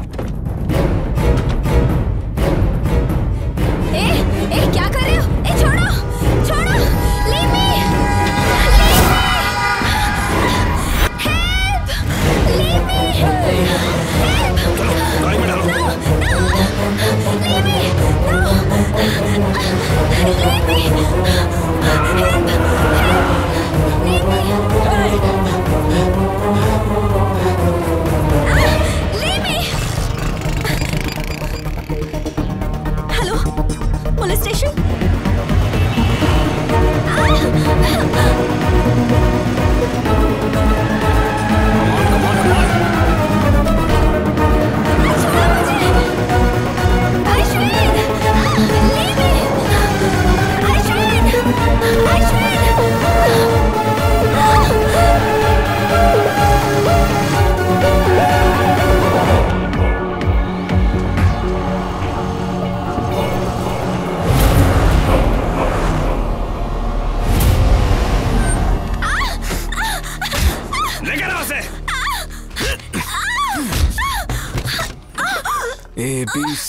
ए ए क्या कर रहे हो? ए छोड़ो छोड़ो leave me help leave me help no no leave me no leave me help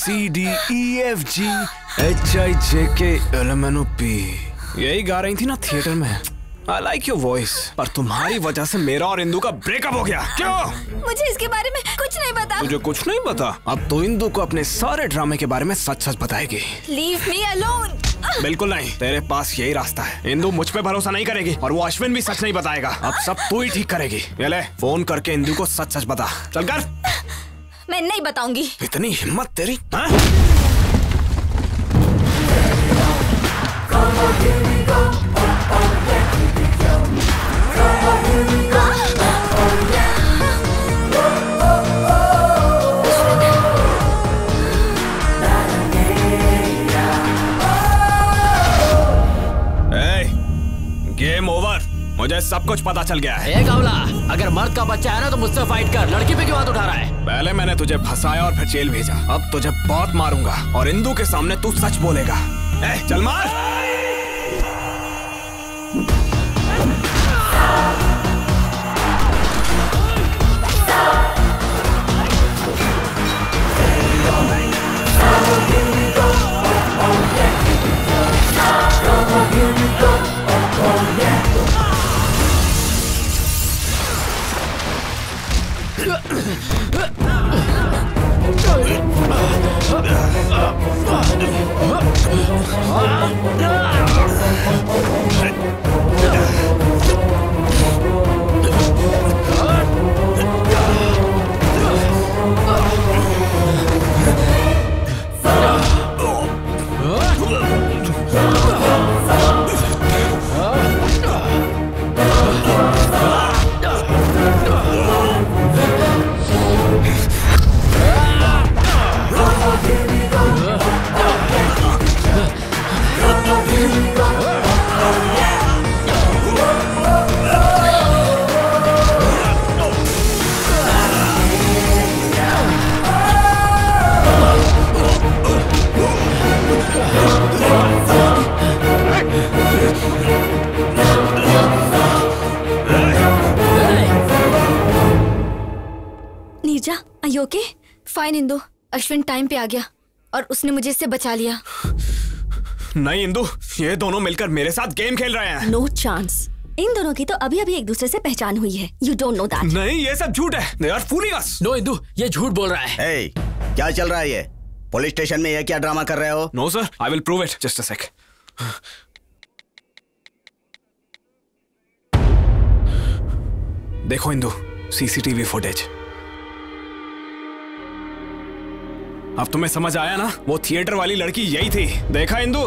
C D E F G H I J K L M N O P यही गा रही थी ना थिएटर में। आई लाइक योर वॉइस पर तुम्हारी वजह से मेरा और इंदू का ब्रेकअप हो गया। क्यों? मुझे इसके बारे में कुछ नहीं पता। तुझे कुछ नहीं पता। अब तो इंदू को अपने सारे ड्रामे के बारे में सच सच बताएगी। लीव मी अलोन बिल्कुल नहीं। तेरे पास यही रास्ता है। इंदू मुझ पे भरोसा नहीं करेगी और वो अश्विन भी सच नहीं बताएगा। अब सब तू ही ठीक करेगी। ले फ़ोन करके इंदू को सच सच बता। चल कर। मैं नहीं बताऊँगी इतनी हिम्मत तेरी हाँ? सब कुछ पता चल गया है। ए कावला अगर मर्द का बच्चा है ना तो मुझसे फाइट कर। लड़की पे क्यों हाथ उठा रहा है? पहले मैंने तुझे फंसाया और फिर जेल भेजा। अब तुझे बहुत मारूँगा और इंदू के सामने तू सच बोलेगा। ए, चल मार! नीरजा Ugh. <coughs> इंदु अश्विन टाइम पे आ गया और उसने मुझे इससे बचा लिया। नहीं इंदू ये दोनों मिलकर मेरे साथ गेम खेल रहे हैं। नो no चांस इन दोनों की तो अभी अभी एक दूसरे से पहचान हुई है। यू डोंट नो दैट नहीं ये सब झूठ है। They are fooling us no Indu ये झूठ बोल रहा है। Hey, क्या चल रहा है ये? पुलिस स्टेशन में ये क्या ड्रामा कर रहे हो? No sir I will prove it just a sec देखो इंदू सीसीटीवी फुटेज अब तुम्हें समझ आया ना? वो थिएटर वाली लड़की यही थी। देखा इंदू?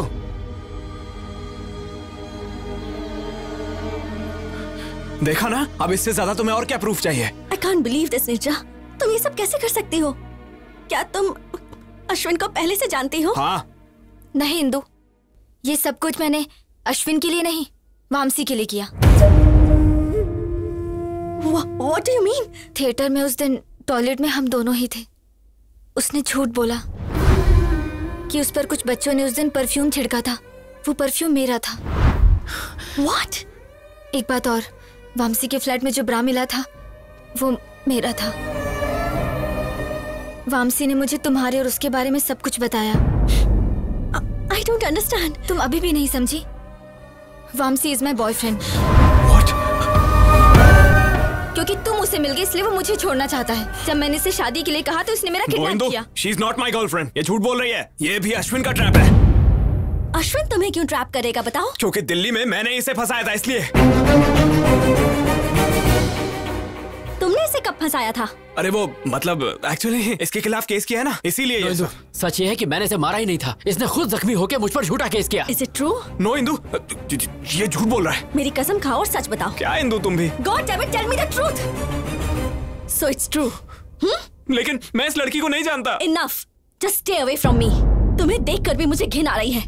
देखा ना? अब इससे ज़्यादा तुम्हें और क्या प्रूफ चाहिए? I can't believe this Neerja तुम ये सब कैसे कर सकती हो? क्या तुम अश्विन को पहले से जानती हो? हाँ। नहीं इंदु। ये सब कुछ मैंने अश्विन के लिए नहीं वामसी के लिए किया। What do you mean? Theatre में उस दिन टॉयलेट में हम दोनों ही थे। उसने झूठ बोला कि उस पर कुछ बच्चों ने उस दिन परफ्यूम छिड़का था। वो परफ्यूम मेरा था। What? एक बात और वामसी के फ्लैट में जो ब्रा मिला था वो मेरा था। वामसी ने मुझे तुम्हारे और उसके बारे में सब कुछ बताया। आई डोंट अंडरस्टैंड तुम अभी भी नहीं समझी? वामसी इज़ माई बॉयफ्रेंड क्योंकि तुम उसे मिल गए इसलिए वो मुझे छोड़ना चाहता है। जब मैंने इसे शादी के लिए कहा तो इसने मेरा किडनैप किया। She is not my girlfriend ये झूठ बोल रही है। ये भी अश्विन का ट्रैप है। अश्विन तुम्हें क्यों ट्रैप करेगा बताओ? क्योंकि दिल्ली में मैंने इसे फंसाया था इसलिए। तुमने इसे कब फंसाया था? अरे वो मतलब एक्चुअली इसके खिलाफ केस किया है ना? इसीलिए ये सब। सच ये है कि मैंने इसे मारा ही नहीं था। इसने खुद जख्मी होकर मुझ पर झूठा केस किया। Is it true no Indu ये झूठ बोल रहा है। मेरी कसम खाओ और सच बताओ। क्या इंदू तुम भी? God damn it tell me the truth so it's true लेकिन मैं इस लड़की को नहीं जानता। Enough just stay away from me तुम्हें देखकर भी मुझे घिन आ रही है।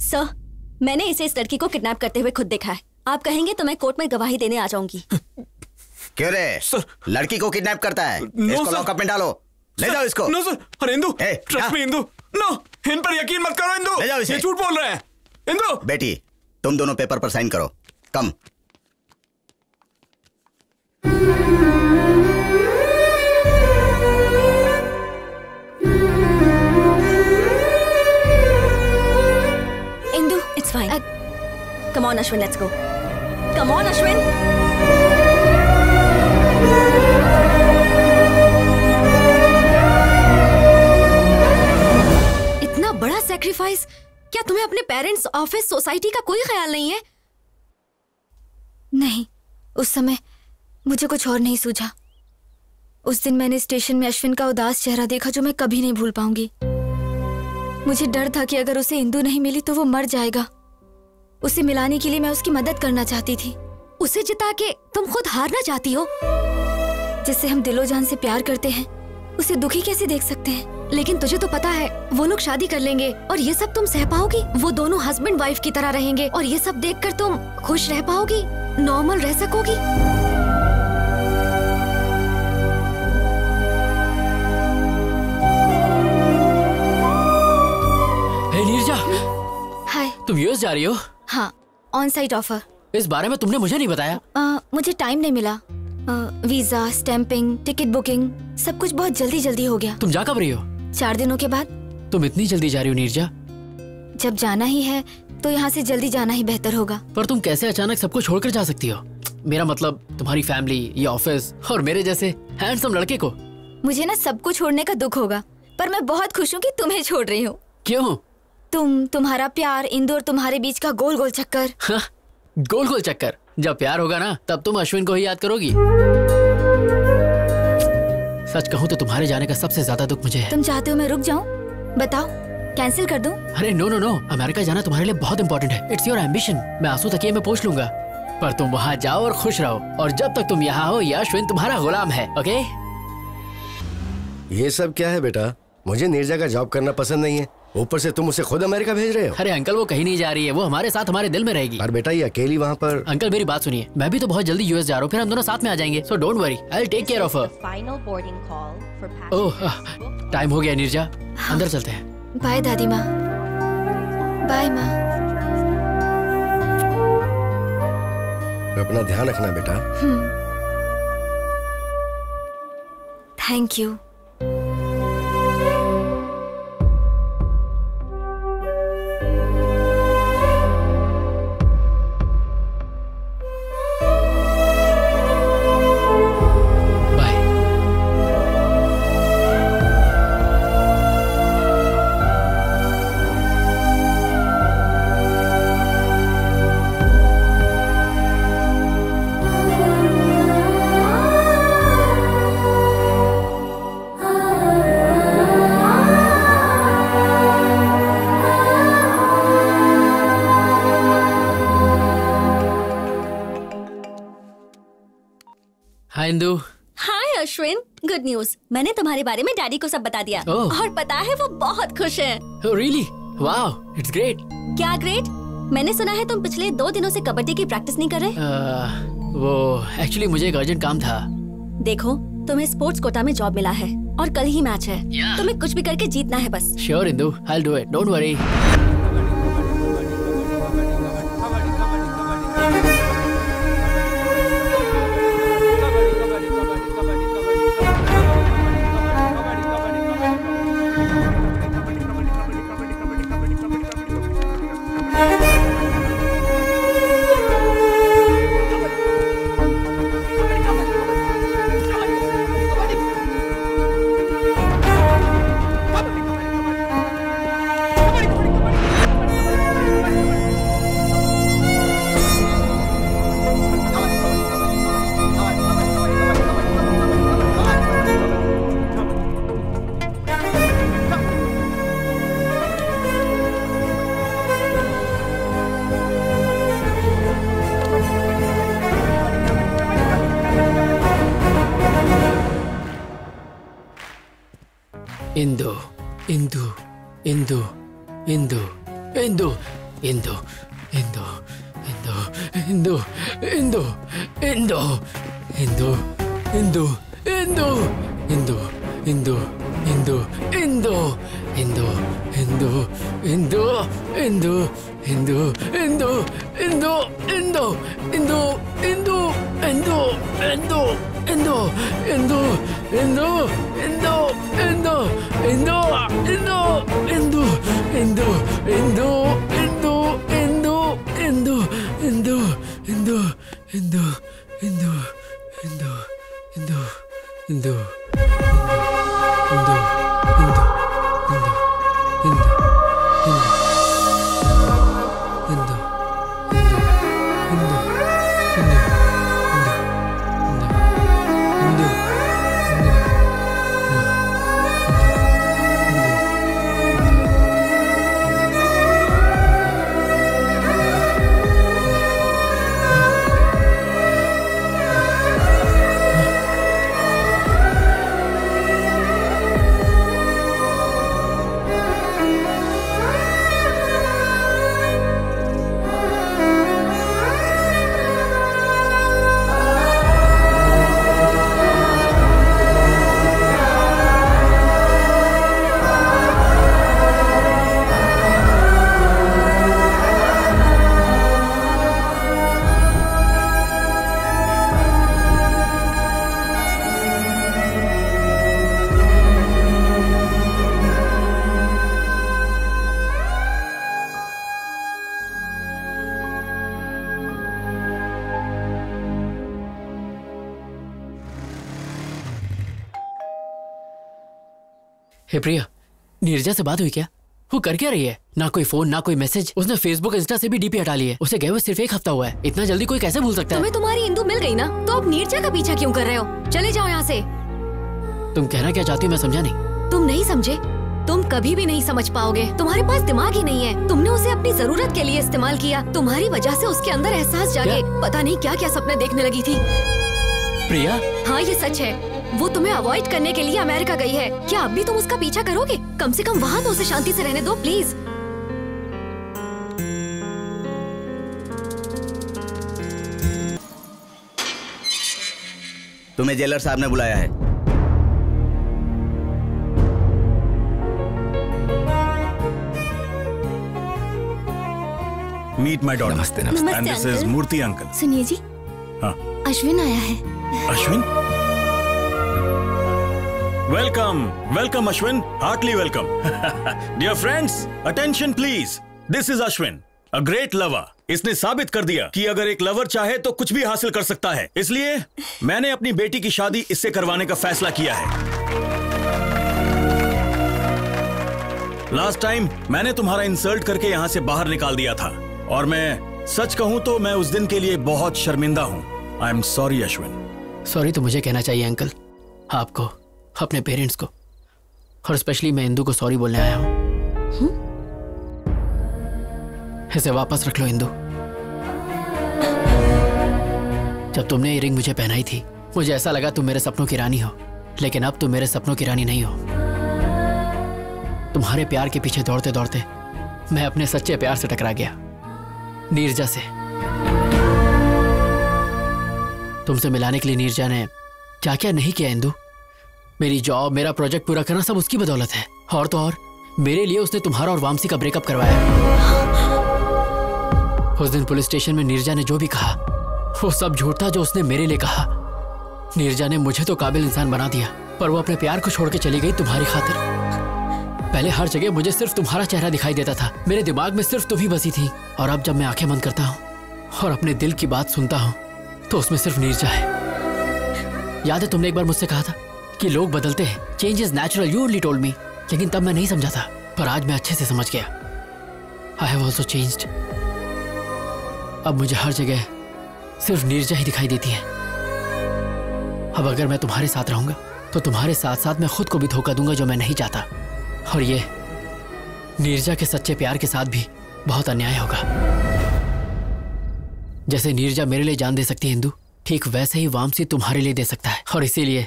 सर मैंने इसे इस लड़की को किडनैप करते हुए खुद देखा है। आप कहेंगे तो मैं कोर्ट में गवाही देने आ जाऊँगी। <laughs> क्यों रे? सर। लड़की को किडनैप करता है। नो, इसको सर। लॉकअप में डालो। ले जाओ इसको। No sir. अरे इंदू ए, ट्रस्ट हाँ। मी इंदू। नो इन पर यकीन मत करो इंदू। ले जाओ इसे। ये झूठ बोल रहे हैं। इंदू। बेटी तुम दोनों पेपर पर साइन करो। Come Indu it's fine come on Ashwin let's go come on Ashwin sacrifice क्या तुम्हें अपने पेरेंट्स ऑफ़िस सोसाइटी का कोई ख्याल नहीं है? नहीं, उस समय मुझे कुछ और नहीं सूझा। उस दिन मैंने स्टेशन में अश्विन का उदास चेहरा देखा जो मैं कभी नहीं भूल पाऊँगी। मुझे डर था कि अगर उसे इंदु नहीं मिली तो वो मर जाएगा। उसे मिलाने के लिए मैं उसकी मदद करना चाहती थी। उसे जिता के तुम खुद हारना चाहती हो? जिससे हम दिलो जान से प्यार करते हैं। उसे दुखी कैसे देख सकते हैं? लेकिन तुझे तो पता है वो लोग शादी कर लेंगे और ये सब तुम सह पाओगी। वो दोनों हस्बैंड वाइफ की तरह रहेंगे और ये सब देखकर तुम खुश रह पाओगी नॉर्मल रह सकोगी। हे नीरजा हाय तुम यूएस जा रही हो? हाँ ऑन साइट ऑफ़र इस बारे में तुमने मुझे नहीं बताया। आ, मुझे टाइम नहीं मिला। वीज़ा स्टैंपिंग टिकट बुकिंग सब कुछ बहुत जल्दी जल्दी हो गया। तुम जा कब रही हो? चार दिनों के बाद। तुम इतनी जल्दी जा रही हो नीरजा। जब जाना ही है तो यहाँ से जल्दी जाना ही बेहतर होगा। पर तुम कैसे अचानक सबको छोड़कर जा सकती हो? मेरा मतलब तुम्हारी फैमिली ये ऑफ़िस और मेरे जैसे हैंडसम लड़के को। मुझे ना सबको छोड़ने का दुख होगा पर मैं बहुत खुश हूँ कि तुम्हें छोड़ रही हूँ। क्यों? तुम तुम्हारा प्यार इंदु और तुम्हारे बीच का गोल गोल चक्कर। हाँ, गोल गोल चक्कर। जब प्यार होगा ना तब तुम अश्विन को ही याद करोगी। सच कहूँ तो तुम्हारे जाने का सबसे ज़्यादा दुख मुझे है। तुम चाहते हो मैं रुक जाऊँ? बताओ कैंसिल कर दूँ? अरे नो नो नो अमेरिका जाना तुम्हारे लिए बहुत इंपॉर्टेंट है। इट्स योर एम्बिशन मैं आँसू तकिए में पूछ लूँगा। पर तुम वहाँ जाओ और खुश रहो। और जब तक तुम यहाँ हो ये अश्विन तुम्हारा गुलाम है ओके ये सब क्या है बेटा? मुझे नीरजा का जॉब करना पसंद नहीं है। ऊपर से तुम उसे खुद अमेरिका भेज रहे हो? अरे अंकल वो कहीं नहीं जा रही है। वो हमारे साथ हमारे दिल में रहेगी। और बेटा ये अकेली वहाँ पर। अंकल मेरी बात सुनिए। मैं भी तो बहुत जल्दी यूएस जा रहा हूँ फिर हम दोनों साथ में आ जाएँगे। So don't worry I take care of oh time हो गया नीरजा। अंदर चलते हैं। बाय दादी माँ। बाय माँ। अपना ध्यान रखना बेटा। थैंक यू मैंने तुम्हारे बारे में डैडी को सब बता दिया। ओह। और पता है वो बहुत खुश है। रियली वाओ इट्स ग्रेट क्या ग्रेट मैंने सुना है तुम पिछले दो दिनों से कबड्डी की प्रैक्टिस नहीं कर रहे। Uh, वो एक्चुअली मुझे एक अर्जेंट काम था। देखो तुम्हें स्पोर्ट्स कोटा में जॉब मिला है और कल ही मैच है। Yeah. तुम्हें कुछ भी करके जीतना है बस। Sure Indu I do it don't worry hey Priya Neerja से बात हुई क्या? वो कर क्या रही है? ना कोई फ़ोन ना कोई मैसेज उसने फेसबुक इंस्टा से भी डीपी हटा ली है। उसे गए हुए सिर्फ़ एक हफ़्ता हुआ है। इतना जल्दी कोई कैसे भूल सकता है? तुम्हें तुम्हारी इंदू मिल गई ना? तो अब नीरजा का पीछा क्यों कर रहे हो? चले जाओ यहाँ से। तुम कहना क्या चाहती हो मैं समझा नहीं। तुम नहीं समझे? तुम कभी भी नहीं समझ पाओगे। तुम्हारे पास दिमाग ही नहीं है। तुमने उसे अपनी ज़रूरत के लिए इस्तेमाल किया। तुम्हारी वजह से उसके अंदर एहसास जागे। पता नहीं क्या क्या सपने देखने लगी थी। प्रिया? हाँ ये सच है। वो तुम्हें अवॉइड करने के लिए अमेरिका गई है। क्या अब भी तुम उसका पीछा करोगे? कम से कम वहाँ तो उसे शांति से रहने दो प्लीज़ तुम्हें जेलर साहब ने बुलाया है। मीट माय डॉटर नमस्ते नमस्ते, and this is Murthy uncle सुनिए जी। हाँ। अश्विन आया है। Ashwin? Welcome welcome Ashwin heartily welcome dear friends attention please this is Ashwin a great lover इसने साबित कर दिया कि अगर एक लवर चाहे तो कुछ भी हासिल कर सकता है। इसलिए मैंने अपनी बेटी की शादी इससे करवाने का फैसला किया है। लास्ट टाइम मैंने तुम्हारा इंसल्ट करके यहाँ से बाहर निकाल दिया था। और मैं सच कहूँ तो मैं उस दिन के लिए बहुत शर्मिंदा हूँ। I am sorry Ashwin sorry तो मुझे कहना चाहिए अंकल आपको अपने पेरेंट्स को। और स्पेशली मैं इंदू को सॉरी बोलने आया हूँ। इसे वापस रख लो, इंदू। जब तुमने ये रिंग मुझे पहनाई थी, मुझे ऐसा लगा तुम मेरे सपनों की रानी हो, लेकिन अब तुम मेरे सपनों की रानी नहीं हो। तुम्हारे प्यार के पीछे दौड़ते दौड़ते मैं अपने सच्चे प्यार से टकरा गया, नीरजा से। तुमसे मिलाने के लिए नीरजा ने क्या क्या नहीं किया, इंदू? मेरी जॉब मेरा प्रोजेक्ट पूरा करना सब उसकी बदौलत है। और तो और, मेरे लिए उसने तुम्हारा और वामसी का ब्रेकअप करवाया उस दिन पुलिस स्टेशन में नीरजा ने जो भी कहा, वो सब झूठ था जो उसने मेरे लिए कहा। नीरजा ने मुझे तो काबिल इंसान बना दिया, पर वो अपने प्यार को छोड़ के चली गई तुम्हारी खातिर। पहले हर जगह मुझे सिर्फ़ तुम्हारा चेहरा दिखाई देता था। मेरे दिमाग में सिर्फ़ तुम ही बसी थी। और अब जब मैं आँखें बंद करता हूँ, और अपने दिल की बात सुनता हूँ तो उसमें सिर्फ़ नीरजा है। याद है तुमने एक बार मुझसे कहा था कि लोग बदलते हैं। Change is natural you only told me लेकिन तब मैं नहीं समझा था, पर आज मैं अच्छे से समझ गया। आई हैव ऑल्सो चेंज्ड अब मुझे हर जगह सिर्फ़ नीरजा ही दिखाई देती है। अब अगर मैं तुम्हारे साथ रहूँगा तो तुम्हारे साथ साथ मैं खुद को भी धोखा दूँगा जो मैं नहीं चाहता। और ये नीरजा के सच्चे प्यार के साथ भी बहुत अन्याय होगा। जैसे नीरजा मेरे लिए जान दे सकती है, हिंदू, ठीक वैसे ही वामसी तुम्हारे लिए दे सकता है। और इसीलिए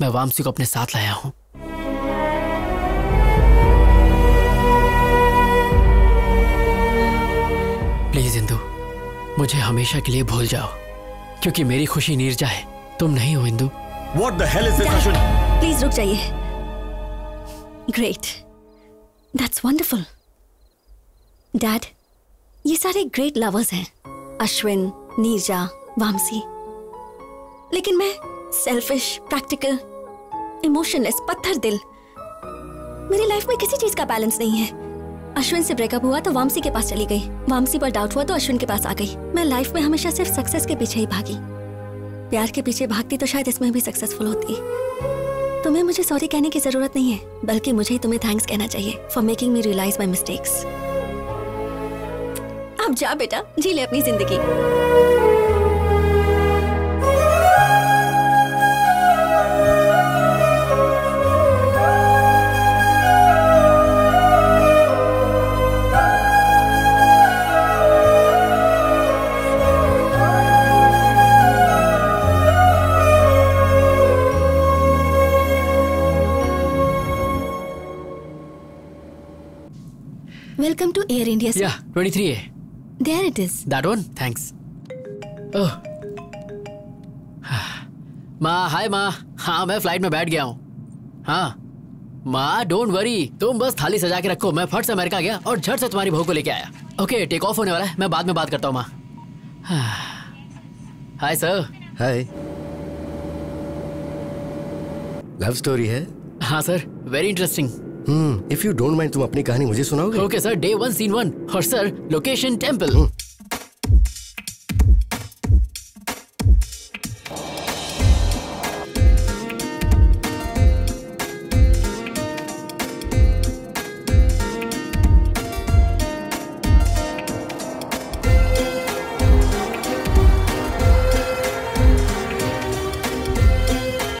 मैं वामसी को अपने साथ लाया हूँ। प्लीज़ इंदू मुझे हमेशा के लिए भूल जाओ क्योंकि मेरी खुशी नीरजा है। तुम नहीं हो Indu. What the hell is this, Ashwin? Please रुक जाइए। ग्रेट दैट्स वंडरफुल डैड ये सारे ग्रेट लवर्स हैं। अश्विन नीरजा वामसी। लेकिन मैं सेल्फिश प्रैक्टिकल इमोशनलेस पत्थर दिल मेरी लाइफ में किसी चीज़ का बैलेंस नहीं है। अश्विन से ब्रेकअप हुआ तो वामसी के पास चली गई। वामसी पर डाउट हुआ तो अश्विन के पास आ गई। मैं लाइफ में हमेशा सिर्फ़ सक्सेस के पीछे ही भागी। प्यार के पीछे भागती तो शायद इसमें भी सक्सेसफुल होती। तुम्हें मुझे सॉरी कहने की ज़रूरत नहीं है, बल्कि मुझे ही तुम्हें थैंक्स कहना चाहिए for making me realise my mistakes अब जा बेटा, जी ले अपनी ज़िंदगी। वेलकम टू एयर इंडिया या 23 है there it is that one thanks oh माँ हाय माँ हाँ मैं फ़्लाइट में बैठ गया हूँ हाँ माँ डोंट वरी तुम बस थाली सजा के रखो। मैं फट से अमेरिका गया और झट से तुम्हारी बहू को लेके आया। ओके टेक ऑफ़ होने वाला है। मैं बाद में बात करता हूँ माँ hi sir hi love story है? हाँ sir very interesting if you don't mind तुम अपनी कहानी मुझे सुनाओगे? Okay sir day one scene one और सर लोकेशन टेंपल